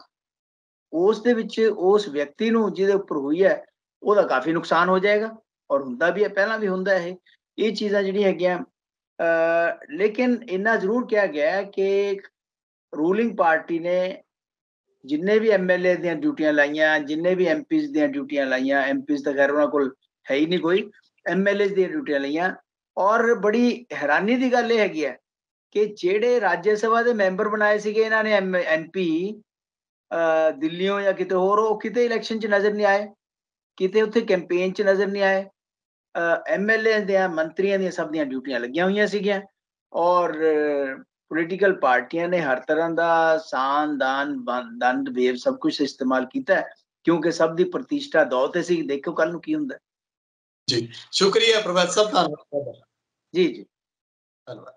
ਉਸ ਦੇ ਵਿੱਚ ਉਸ ਵਿਅਕਤੀ ਨੂੰ ਜਿਹਦੇ ਉੱਪਰ ਹੋਈ ਹੈ ਉਹਦਾ ਕਾਫੀ ਨੁਕਸਾਨ ਹੋ ਜਾਏਗਾ ਔਰ ਹੁੰਦਾ ਵੀ ਹੈ ਪਹਿਲਾਂ ਵੀ ਹੁੰਦਾ ਇਹ। ਇਹ ਚੀਜ਼ਾਂ ਜਿਹੜੀਆਂ ਹੈਗੀਆਂ ਅਹ, ਲੇਕਿਨ ਇੰਨਾ ਜ਼ਰੂਰ ਕਿਹਾ ਗਿਆ ਕਿ ਰੂਲਿੰਗ ਪਾਰਟੀ ਨੇ ਜਿੰਨੇ ਵੀ ਐਮਐਲਏ ਦੀਆਂ ਡਿਊਟੀਆਂ ਲਾਈਆਂ ਜਿੰਨੇ ਵੀ ਐਮਪੀਜ਼ ਦੀਆਂ ਡਿਊਟੀਆਂ ਲਾਈਆਂ ਐਮਪੀਜ਼ ਤਾਂ ਖੈਰ ਉਹਨਾਂ ਕੋਲ ਹੈ ਹੀ ਨਹੀਂ ਕੋਈ ਐਮਐਲਏ ਦੀਆਂ ਡਿਊਟੀਆਂ ਲਈਆਂ ਔਰ ਬੜੀ ਹੈਰਾਨੀ ਦੀ ਗੱਲ ਇਹ ਹੈਗੀ ਹੈ ਕਿ ਜਿਹੜੇ ਰਾਜ ਸਭਾ ਦੇ ਮੈਂਬਰ ਬਣਾਏ ਸੀਗੇ ਇਹਨਾਂ ਨੇ ਐਮਪੀ ਦਿੱਲੀੋਂ ਜਾਂ ਕਿਤੇ ਹੋਰ, ਉਹ ਕਿਤੇ ਇਲੈਕਸ਼ਨ 'ਚ ਨਜ਼ਰ ਨਹੀਂ ਆਏ, ਕਿਤੇ ਉੱਥੇ ਕੈਂਪੇਨ 'ਚ ਨਜ਼ਰ ਨਹੀਂ ਆਏ ਐਮਐਲਏ ਦੀਆਂ, ਮੰਤਰੀਆਂ ਦੀਆਂ ਸਭ ਦੀਆਂ ਡਿਊਟੀਆਂ ਲੱਗੀਆਂ ਹੋਈਆਂ ਸੀਗੀਆਂ ਔਰ ਪੋਲੀਟੀਕਲ ਪਾਰਟੀਆਂ ਨੇ ਹਰ ਤਰ੍ਹਾਂ ਦਾ ਸਾਨ, ਦਾਨ ਦੰਦ, ਵੇਵ ਸਭ ਕੁਝ ਇਸਤੇਮਾਲ ਕੀਤਾ ਕਿਉਂਕਿ ਸਭ ਦੀ ਪ੍ਰਤੀਸ਼ਠਾ ਦੌ ਤੇ ਸੀ, ਦੇਖੋ ਕੱਲ ਨੂੰ ਕੀ ਹੁੰਦਾ ਜੀ, ਸ਼ੁਕਰੀਆ ਪ੍ਰੋਫੈਸਰ ਸਾਹਿਬ, ਧੰਨਵਾਦ ਜੀ ਜੀ ਧੰਨਵਾਦ